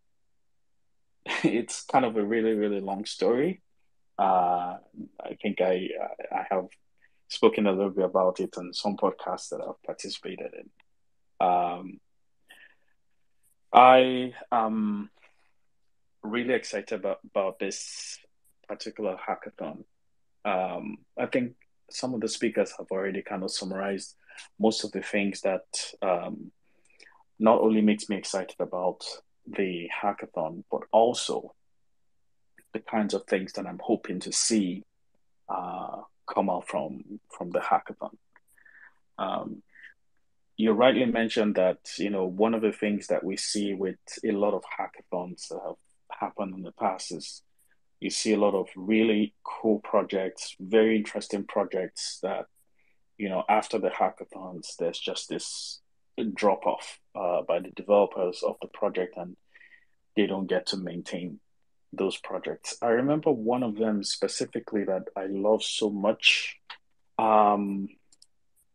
it's kind of a really really long story. Uh, I think I I have spoken a little bit about it on some podcasts that I've participated in. Um, I am really excited about, about this particular hackathon. Um, I think some of the speakers have already kind of summarized most of the things that um, not only makes me excited about the hackathon, but also the kinds of things that I'm hoping to see uh, come out from from the hackathon. Um, you rightly mentioned that you know one of the things that we see with a lot of hackathons that have happened in the past is you see a lot of really cool projects, very interesting projects that you know, after the hackathons, there's just this drop off uh, by the developers of the project and they don't get to maintain those projects. I remember one of them specifically that I love so much. Um,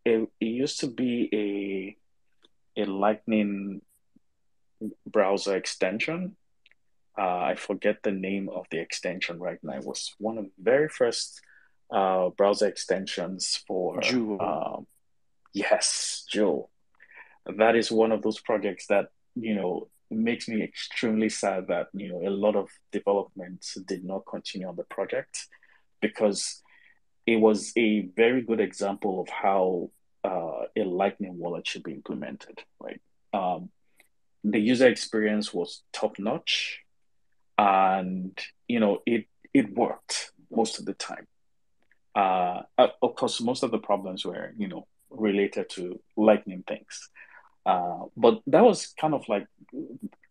it, it used to be a a Lightning browser extension. Uh, I forget the name of the extension right now. It was one of the very first uh, browser extensions for Joule. Um, yes, Joule. That is one of those projects that you know makes me extremely sad that you know a lot of development did not continue on the project because it was a very good example of how uh, a Lightning wallet should be implemented. Right, um, the user experience was top notch, and you know it it worked most of the time uh, of course, most of the problems were, you know, related to lightning things. Uh, but that was kind of like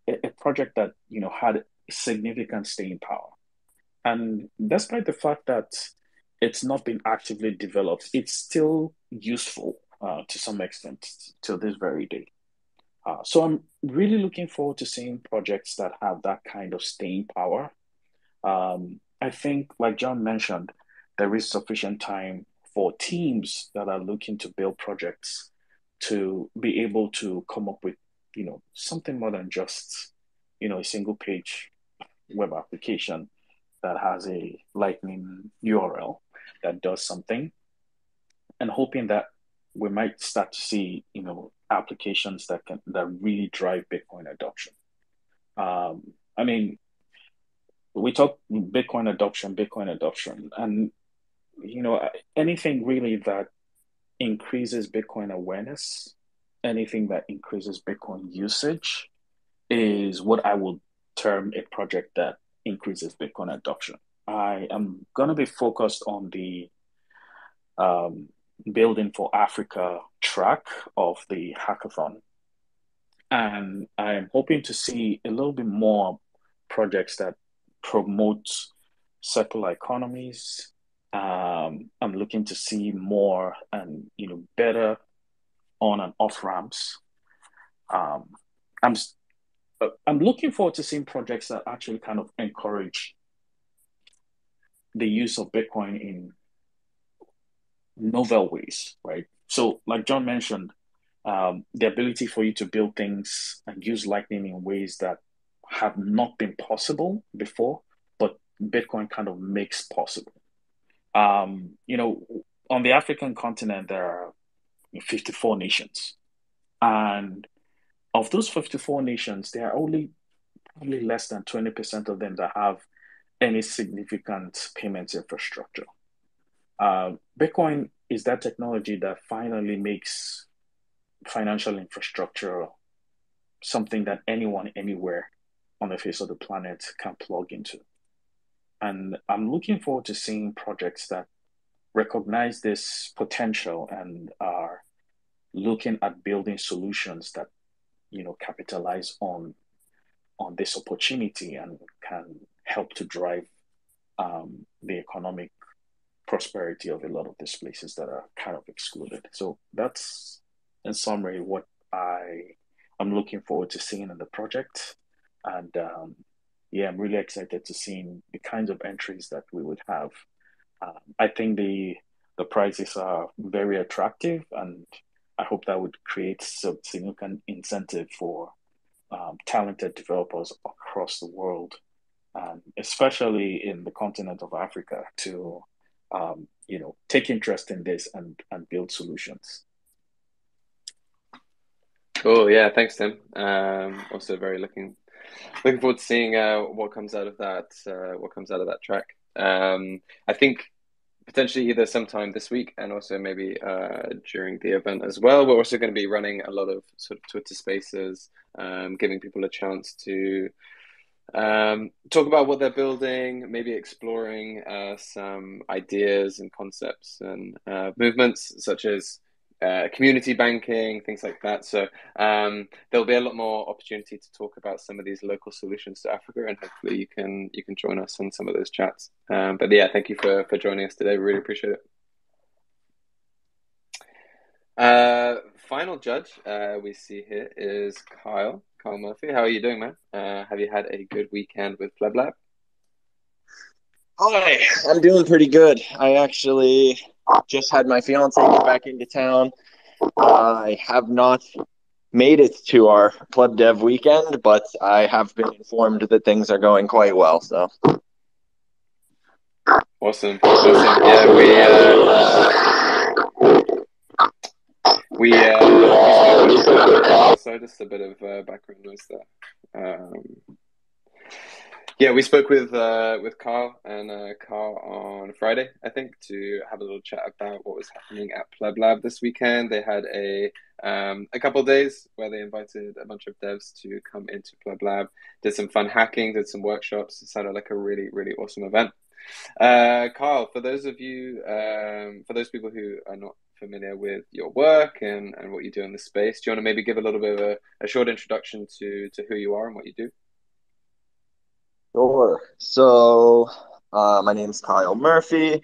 a, a, project that, you know, had significant staying power. And despite the fact that it's not been actively developed, it's still useful uh, to some extent till this very day. Uh, so I'm really looking forward to seeing projects that have that kind of staying power. Um, I think, like John mentioned, there is sufficient time for teams that are looking to build projects to be able to come up with you know something more than just you know a single page web application that has a lightning url that does something, and hoping that we might start to see, you know, applications that can that really drive Bitcoin adoption. Um, I mean, we talk Bitcoin adoption, Bitcoin adoption, and you know, anything really that increases Bitcoin awareness, anything that increases Bitcoin usage, is what I would term a project that increases Bitcoin adoption. I am going to be focused on the um, building for Africa track of the hackathon. And I'm hoping to see a little bit more projects that promote circular economies. Um, I'm looking to see more and you know better on and off ramps. Um, I'm I'm looking forward to seeing projects that actually kind of encourage the use of Bitcoin in novel ways, right? So, like John mentioned, um, the ability for you to build things and use Lightning in ways that have not been possible before, but Bitcoin kind of makes possible. Um, you know, on the African continent, there are 54 nations. And of those 54 nations, there are only probably less than 20% of them that have any significant payments infrastructure. Uh, Bitcoin is that technology that finally makes financial infrastructure something that anyone, anywhere on the face of the planet can plug into. And I'm looking forward to seeing projects that recognize this potential and are looking at building solutions that you know capitalize on on this opportunity and can help to drive um, the economic prosperity of a lot of these places that are kind of excluded. So that's in summary what I I'm looking forward to seeing in the project. And um, yeah, I'm really excited to seeing the kinds of entries that we would have. Um, I think the the prices are very attractive, and I hope that would create some significant incentive for um, talented developers across the world, um, especially in the continent of Africa, to um, you know take interest in this and and build solutions. Cool. Yeah. Thanks, Tim. Um, also, very looking looking forward to seeing uh, what comes out of that. Uh, what comes out of that track. Um, I think potentially either sometime this week and also maybe uh, during the event as well. We're also going to be running a lot of sort of Twitter Spaces, um, giving people a chance to um, talk about what they're building, maybe exploring uh, some ideas and concepts and uh, movements such as uh, community banking, things like that. So um, there'll be a lot more opportunity to talk about some of these local solutions to Africa, and hopefully you can you can join us on some of those chats. Um, but yeah, thank you for for joining us today. We really appreciate it. Uh, final judge uh, we see here is Kyle. Kyle Murphy, how are you doing, man? Uh, have you had a good weekend with Pleb Lab? Hi, I'm doing pretty good. I actually just had my fiance get back into town. I have not made it to our club Dev weekend, but I have been informed that things are going quite well. So awesome, awesome. Yeah, we. Uh, we uh, so just a bit of uh, background noise there. Um, yeah, we spoke with uh, with Carl and uh, Carl on Friday, I think, to have a little chat about what was happening at Pleb Lab this weekend. They had a um, a couple days where they invited a bunch of devs to come into Pleb Lab, did some fun hacking, did some workshops. It sounded like a really really awesome event. Uh, Carl, for those of you, um, for those people who are not familiar with your work and, and what you do in the space, do you want to maybe give a little bit of a, a short introduction to to who you are and what you do? Sure. So, uh, my name is Kyle Murphy.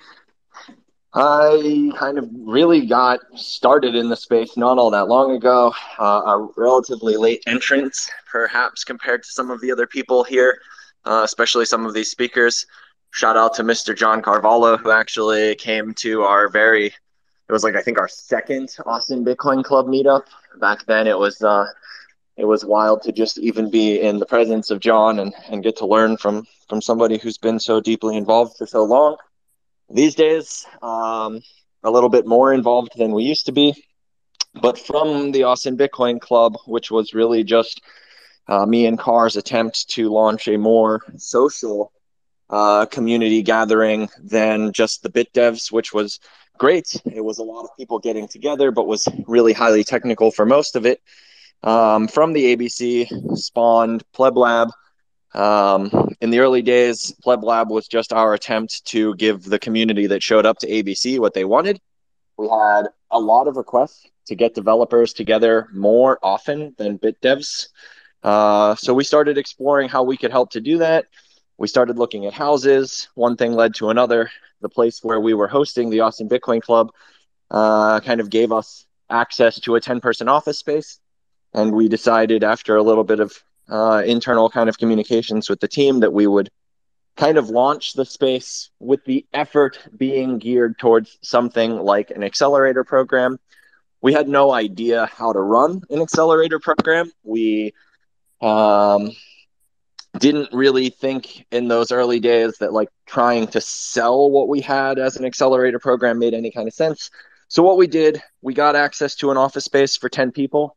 I kind of really got started in the space not all that long ago. Uh, a relatively late entrant, perhaps compared to some of the other people here, uh, especially some of these speakers. Shout out to Mr. John Carvalho, who actually came to our very, it was like, I think our second Austin Bitcoin Club meetup. Back then, it was uh, it was wild to just even be in the presence of John and, and get to learn from from somebody who's been so deeply involved for so long. these days, um, a little bit more involved than we used to be. But from the Austin Bitcoin Club, which was really just uh, me and Car's attempt to launch a more social uh, community gathering than just the Bit Devs, which was great. It was a lot of people getting together, but was really highly technical for most of it. Um, from the ABC spawned Pleb Lab. Um, in the early days, Pleb Lab was just our attempt to give the community that showed up to ABC what they wanted. We had a lot of requests to get developers together more often than bit devs. Uh, so we started exploring how we could help to do that. We started looking at houses. One thing led to another. The place where we were hosting the Austin Bitcoin Club uh, kind of gave us access to a 10 person office space. And we decided after a little bit of uh, internal kind of communications with the team that we would kind of launch the space with the effort being geared towards something like an accelerator program. We had no idea how to run an accelerator program. We um, didn't really think in those early days that like trying to sell what we had as an accelerator program made any kind of sense. So what we did, we got access to an office space for 10 people,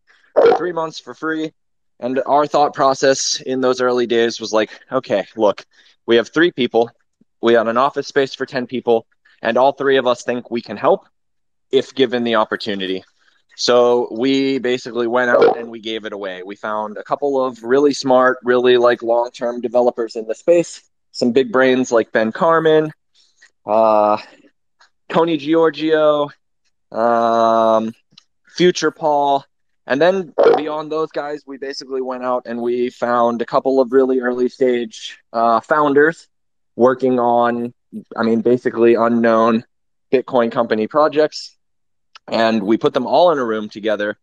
three months for free. And our thought process in those early days was like, okay, look, we have three people, we have an office space for 10 people, and all three of us think we can help if given the opportunity. So we basically went out and we gave it away. We found a couple of really smart, really like long term developers in the space, some big brains like Ben Carman, uh, Tony Giorgio, um, Future Paul. And then beyond those guys, we basically went out and we found a couple of really early stage uh, founders working on, I mean, basically unknown Bitcoin company projects. And we put them all in a room together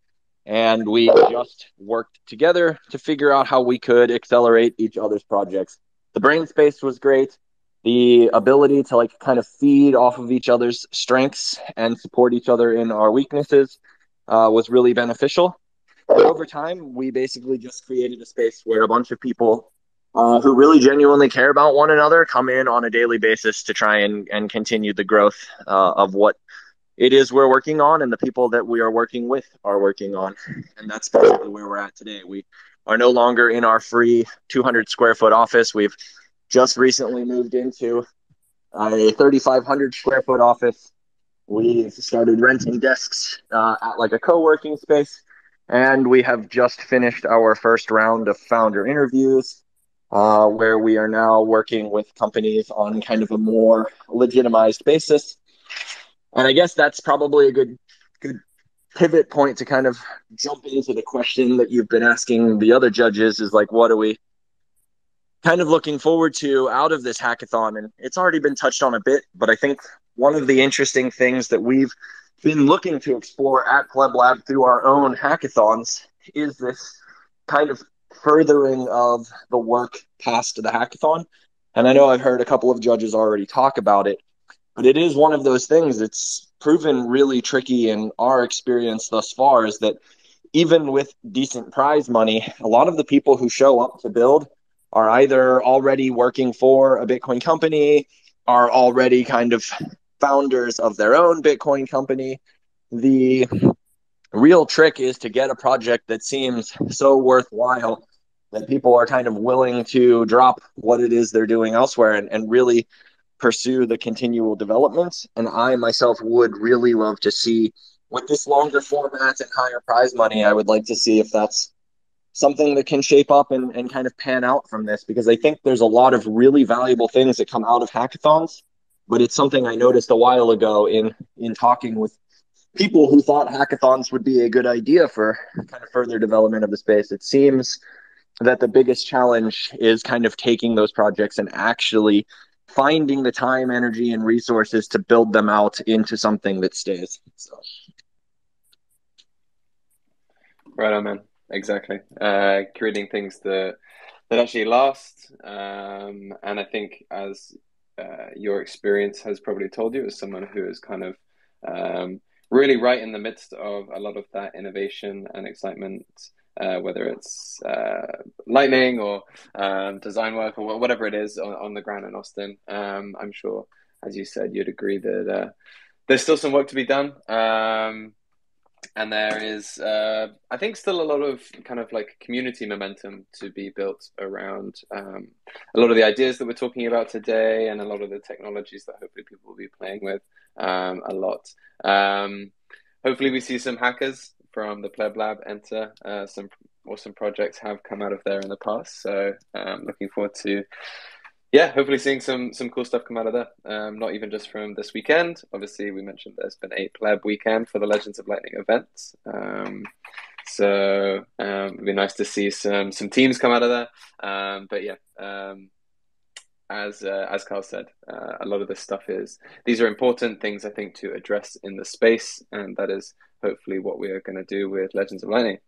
and we just worked together to figure out how we could accelerate each other's projects. The brain space was great. The ability to like kind of feed off of each other's strengths and support each other in our weaknesses uh, was really beneficial and over time we basically just created a space where a bunch of people uh, who really genuinely care about one another come in on a daily basis to try and, and continue the growth uh, of what it is we're working on and the people that we are working with are working on. And that's basically where we're at today. We are no longer in our free 200 square foot office. We've just recently moved into a 3,500 square foot office. We started renting desks uh, at like a co working space. And we have just finished our first round of founder interviews, uh, where we are now working with companies on kind of a more legitimized basis and I guess that's probably a good good pivot point to kind of jump into the question that you've been asking the other judges is like what are we kind of looking forward to out of this hackathon and it's already been touched on a bit but i think one of the interesting things that we've been looking to explore at pleb lab through our own hackathons is this kind of furthering of the work past the hackathon. And i know i've heard a couple of judges already talk about it but it is one of those things that's proven really tricky in our experience thus far is that even with decent prize money a lot of the people who show up to build are either already working for a bitcoin company are already kind of founders of their own bitcoin company the real trick is to get a project that seems so worthwhile that people are kind of willing to drop what it is they're doing elsewhere and, and really pursue the continual developments. And I myself would really love to see with this longer format and higher prize money, I would like to see if that's something that can shape up and, and kind of pan out from this because I think there's a lot of really valuable things that come out of hackathons. But it's something I noticed a while ago in in talking with people who thought hackathons would be a good idea for kind of further development of the space. It seems that the biggest challenge is kind of taking those projects and actually finding the time, energy, and resources to build them out into something that stays. So. Right on, man. Exactly. Uh, creating things that that actually last, um, and I think as uh, your experience has probably told you, as someone who is kind of um, really right in the midst of a lot of that innovation and excitement uh, whether it's uh, lightning or um, design work or whatever it is on, on, the ground in Austin. Um, I'm sure as you said, you'd agree that uh, there's still some work to be done. Um, and there is, uh, I think, still a lot of kind of like community momentum to be built around um, a lot of the ideas that we're talking about today, and a lot of the technologies that hopefully people will be playing with um, a lot. Um, hopefully, we see some hackers from the Pleb Lab enter. Uh, some awesome projects have come out of there in the past, so um, looking forward to yeah, hopefully seeing some some cool stuff come out of there. Um, not even just from this weekend. Obviously, we mentioned there's been a pleb weekend for the Legends of Lightning event. Um, so um, it'd be nice to see some some teams come out of there. Um, but yeah, um, as uh, as Carl said, uh, a lot of this stuff is these are important things I think to address in the space, and that is hopefully what we are going to do with Legends of Lightning.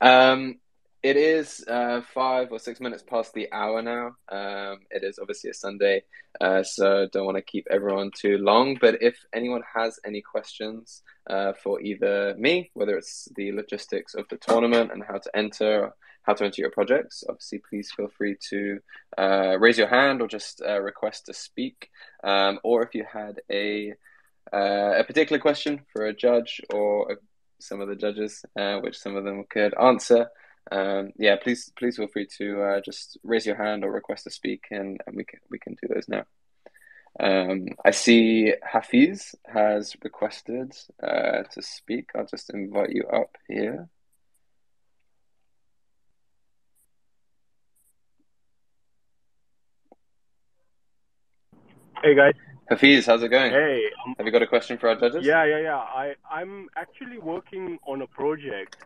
Um, it is uh, five or six minutes past the hour now. Um, it is obviously a Sunday, uh, so don't want to keep everyone too long. But if anyone has any questions uh, for either me, whether it's the logistics of the tournament and how to enter, how to enter your projects, obviously please feel free to uh, raise your hand or just uh, request to speak. Um, or if you had a uh, a particular question for a judge or some of the judges, which some of them could answer um, yeah, please please feel free to uh, just raise your hand or request to speak, and, and we can we can do those now. Um, I see Hafiz has requested uh, to speak. I'll just invite you up here. Hey guys. Hafiz, how's it going? Hey. Um, Have you got a question for our judges? Yeah, yeah, yeah. I I'm actually working on a project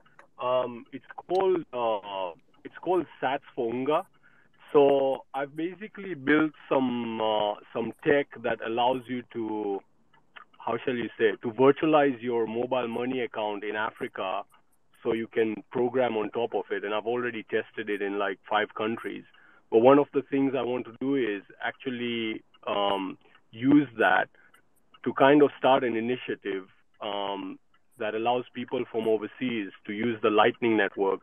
um, it's called uh, it's called Sats for Unga. So I've basically built some uh, some tech that allows you to how shall you say to virtualize your mobile money account in Africa, so you can program on top of it. And I've already tested it in like five countries. But one of the things I want to do is actually um, use that to kind of start an initiative um, that allows people from overseas to use the Lightning Network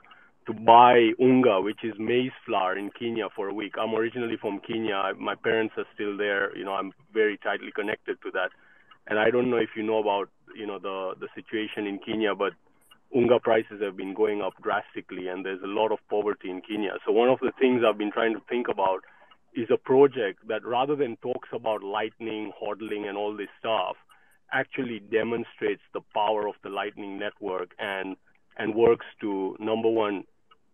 to buy unga, which is maize flour in Kenya for a week. I'm originally from Kenya. My parents are still there. You know, I'm very tightly connected to that. And I don't know if you know about, you know, the, the situation in Kenya, but unga prices have been going up drastically and there's a lot of poverty in Kenya. So one of the things I've been trying to think about is a project that rather than talks about lightning, hodling and all this stuff, actually demonstrates the power of the Lightning Network and and works to number one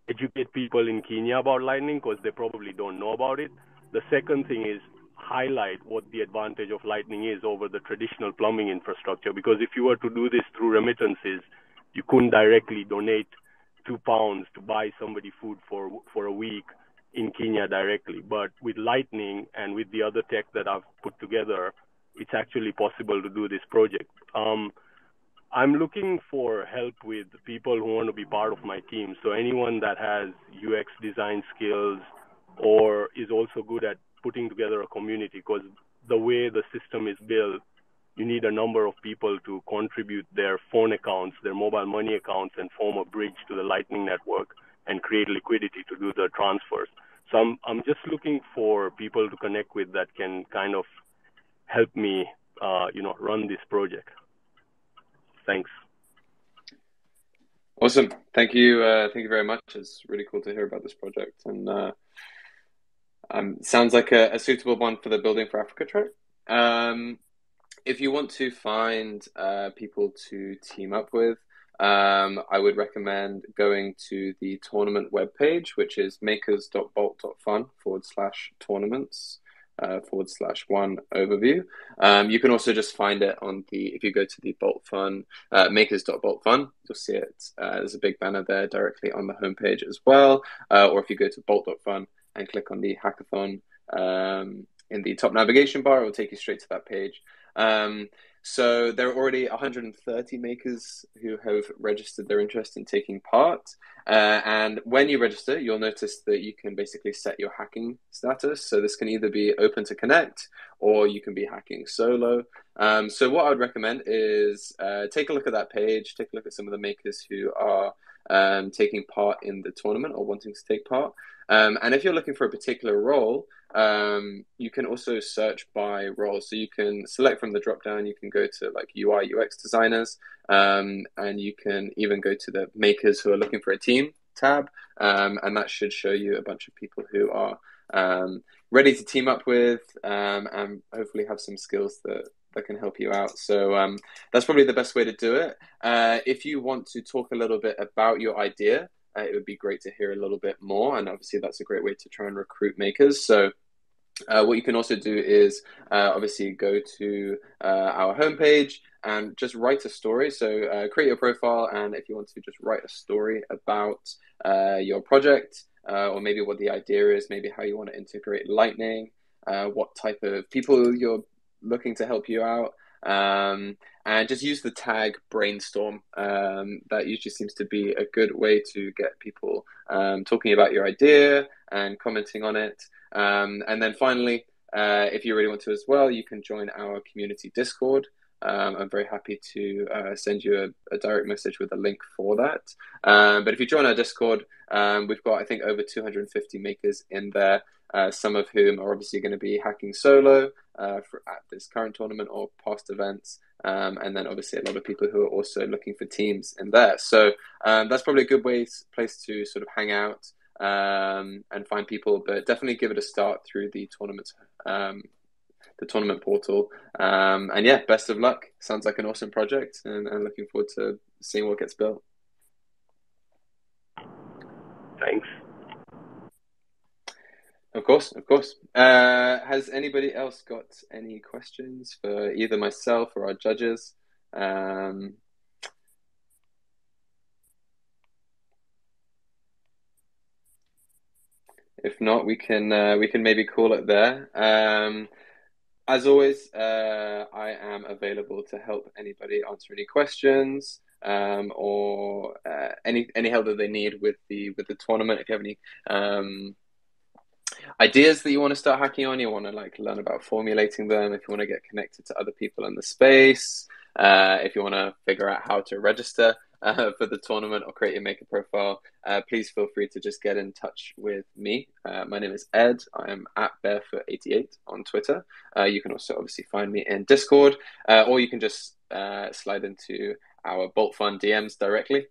educate people in Kenya about Lightning because they probably don't know about it. The second thing is highlight what the advantage of Lightning is over the traditional plumbing infrastructure. Because if you were to do this through remittances, you couldn't directly donate two pounds to buy somebody food for for a week in Kenya directly. But with Lightning and with the other tech that I've put together, it's actually possible to do this project. Um, I'm looking for help with people who want to be part of my team. So anyone that has UX design skills or is also good at putting together a community because the way the system is built, you need a number of people to contribute their phone accounts, their mobile money accounts, and form a bridge to the Lightning Network and create liquidity to do the transfers. So I'm, I'm just looking for people to connect with that can kind of help me, uh, you know, run this project. Thanks. Awesome. Thank you. Uh, thank you very much. It's really cool to hear about this project, and uh, um, sounds like a, a, suitable one for the Building for Africa track. Um, if you want to find uh, people to team up with, um, I would recommend going to the tournament webpage, which is makers.bolt.fun forward slash tournaments uh, forward slash one overview. Um, you can also just find it on the, if you go to the Bolt Fun, uh, makers.boltfun, you'll see it. Uh, there's a big banner there directly on the homepage as well. Uh, or if you go to bolt.fun and click on the hackathon um, in the top navigation bar, it will take you straight to that page. Um, so there are already 130 makers who have registered their interest in taking part. Uh, and when you register, you'll notice that you can basically set your hacking status. So this can either be open to connect or you can be hacking solo. Um, so what I would recommend is uh, take a look at that page, take a look at some of the makers who are um, taking part in the tournament or wanting to take part. Um, and if you're looking for a particular role, um, you can also search by role. So you can select from the drop down. You can go to like UI UX designers, um, and you can even go to the makers who are looking for a team tab, um, and that should show you a bunch of people who are um, ready to team up with um, and hopefully have some skills that that can help you out. So um, that's probably the best way to do it. Uh, if you want to talk a little bit about your idea, uh, it would be great to hear a little bit more. And obviously, that's a great way to try and recruit makers. So uh, what you can also do is uh, obviously go to uh, our homepage and just write a story. So uh, create your profile, and if you want to just write a story about uh, your project, uh, or maybe what the idea is, maybe how you want to integrate Lightning, what type of people you're looking to help you out. Um, and just use the tag brainstorm. Um, that usually seems to be a good way to get people um, talking about your idea and commenting on it. Um, and then finally, uh, if you really want to as well, you can join our community Discord. Um, I'm very happy to uh, send you a, a, direct message with a link for that. Um, but if you join our Discord, um, we've got, I think, over 250 makers in there, uh, some of whom are obviously going to be hacking solo uh, for, at this current tournament or past events. Um, and then obviously a lot of people who are also looking for teams in there. So um, that's probably a good way, place to sort of hang out um, and find people, but definitely give it a start through the tournament um, the tournament portal. Um, and yeah, best of luck. Sounds like an awesome project, and, and looking forward to seeing what gets built. Thanks. Of course, of course. Uh, has anybody else got any questions for either myself or our judges? Um, if not, we can uh, we can maybe call it there. Um, as always, uh, I am available to help anybody answer any questions um, or uh, any any help that they need with the with the tournament. If you have any um, ideas that you want to start hacking on, you want to like learn about formulating them. If you want to get connected to other people in the space, uh, if you want to figure out how to register, uh, for the tournament or create your maker profile, uh, please feel free to just get in touch with me. Uh, my name is Ed. I am at Barefoot88 on Twitter. Uh, you can also obviously find me in Discord, uh, or you can just uh, slide into our Bolt Fun DMs directly.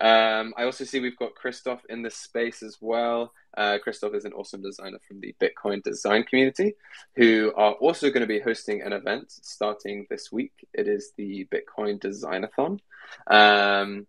Um, I also see we've got Christoph in this space as well. Uh, Christoph is an awesome designer from the Bitcoin design community who are also going to be hosting an event starting this week. It is the Bitcoin Designathon. Um,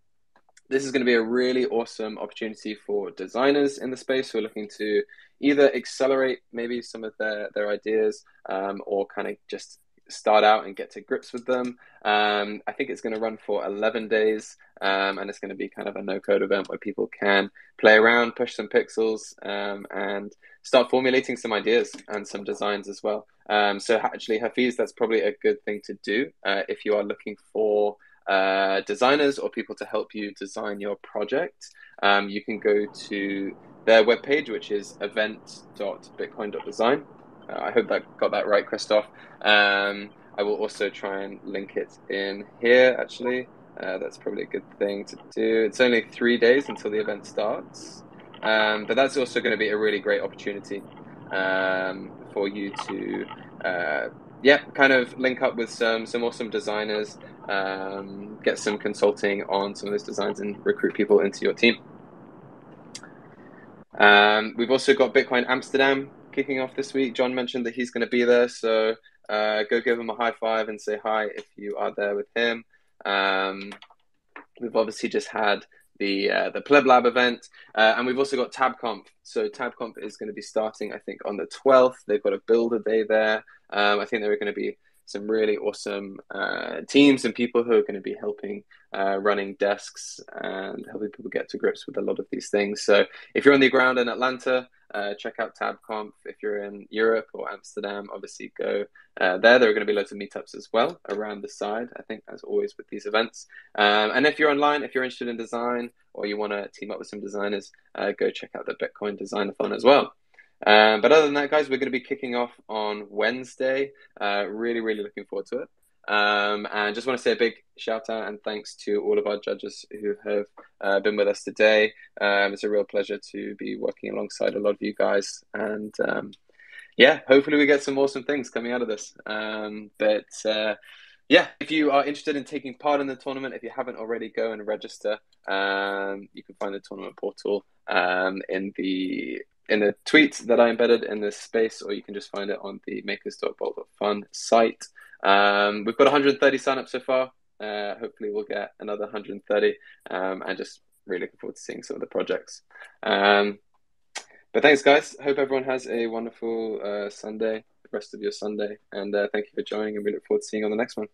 this is going to be a really awesome opportunity for designers in the space who are looking to either accelerate maybe some of their, their ideas um, or kind of just start out and get to grips with them. Um, I think it's going to run for 11 days um, and it's going to be kind of a no code event where people can play around, push some pixels, um, and start formulating some ideas and some designs as well. Um, so, actually, Hafiz, that's probably a good thing to do uh, if you are looking for. Uh, designers or people to help you design your project, um, you can go to their webpage, which is event.bitcoin.design I hope that got that right, Christoph. Um, I will also try and link it in here, actually. Uh, that's probably a good thing to do. It's only three days until the event starts, um, but that's also going to be a really great opportunity um, for you to, uh, yeah, kind of link up with some some awesome designers, um, get some consulting on some of those designs, and recruit people into your team. Um, we've also got Bitcoin Amsterdam kicking off this week. John mentioned that he's going to be there, so uh, go give him a high five and say hi if you are there with him. Um, we've obviously just had the uh, the Pleb Lab event, uh, and we've also got TabConf. So TabConf is going to be starting, I think, on the twelfth. They've got a builder day there. Um, I think there are going to be some really awesome uh, teams and people who are going to be helping uh, running desks and helping people get to grips with a lot of these things. So if you're on the ground in Atlanta, uh, check out TabConf. If you're in Europe or Amsterdam, obviously go uh, there. There are going to be loads of meetups as well around the side, I think, as always with these events. Um, and if you're online, if you're interested in design or you want to team up with some designers, uh, go check out the Bitcoin Designer Designathon as well. Um, but other than that, guys, we're going to be kicking off on Wednesday. Uh, really, really looking forward to it. Um, and just want to say a big shout out and thanks to all of our judges who have uh, been with us today. Um, it's a real pleasure to be working alongside a lot of you guys. And um, yeah, hopefully we get some awesome things coming out of this. Um, but uh, yeah, if you are interested in taking part in the tournament, if you haven't already, go and register. Um, you can find the tournament portal um, in the in the tweet that I embedded in this space, or you can just find it on the makers.bolt.fun site. Um, we've got 130 signups so far. Uh, hopefully, we'll get another 130, um, and just really looking forward to seeing some of the projects. Um, but thanks, guys. Hope everyone has a wonderful uh, Sunday, rest of your Sunday, and uh, thank you for joining. And we look forward to seeing you on the next one.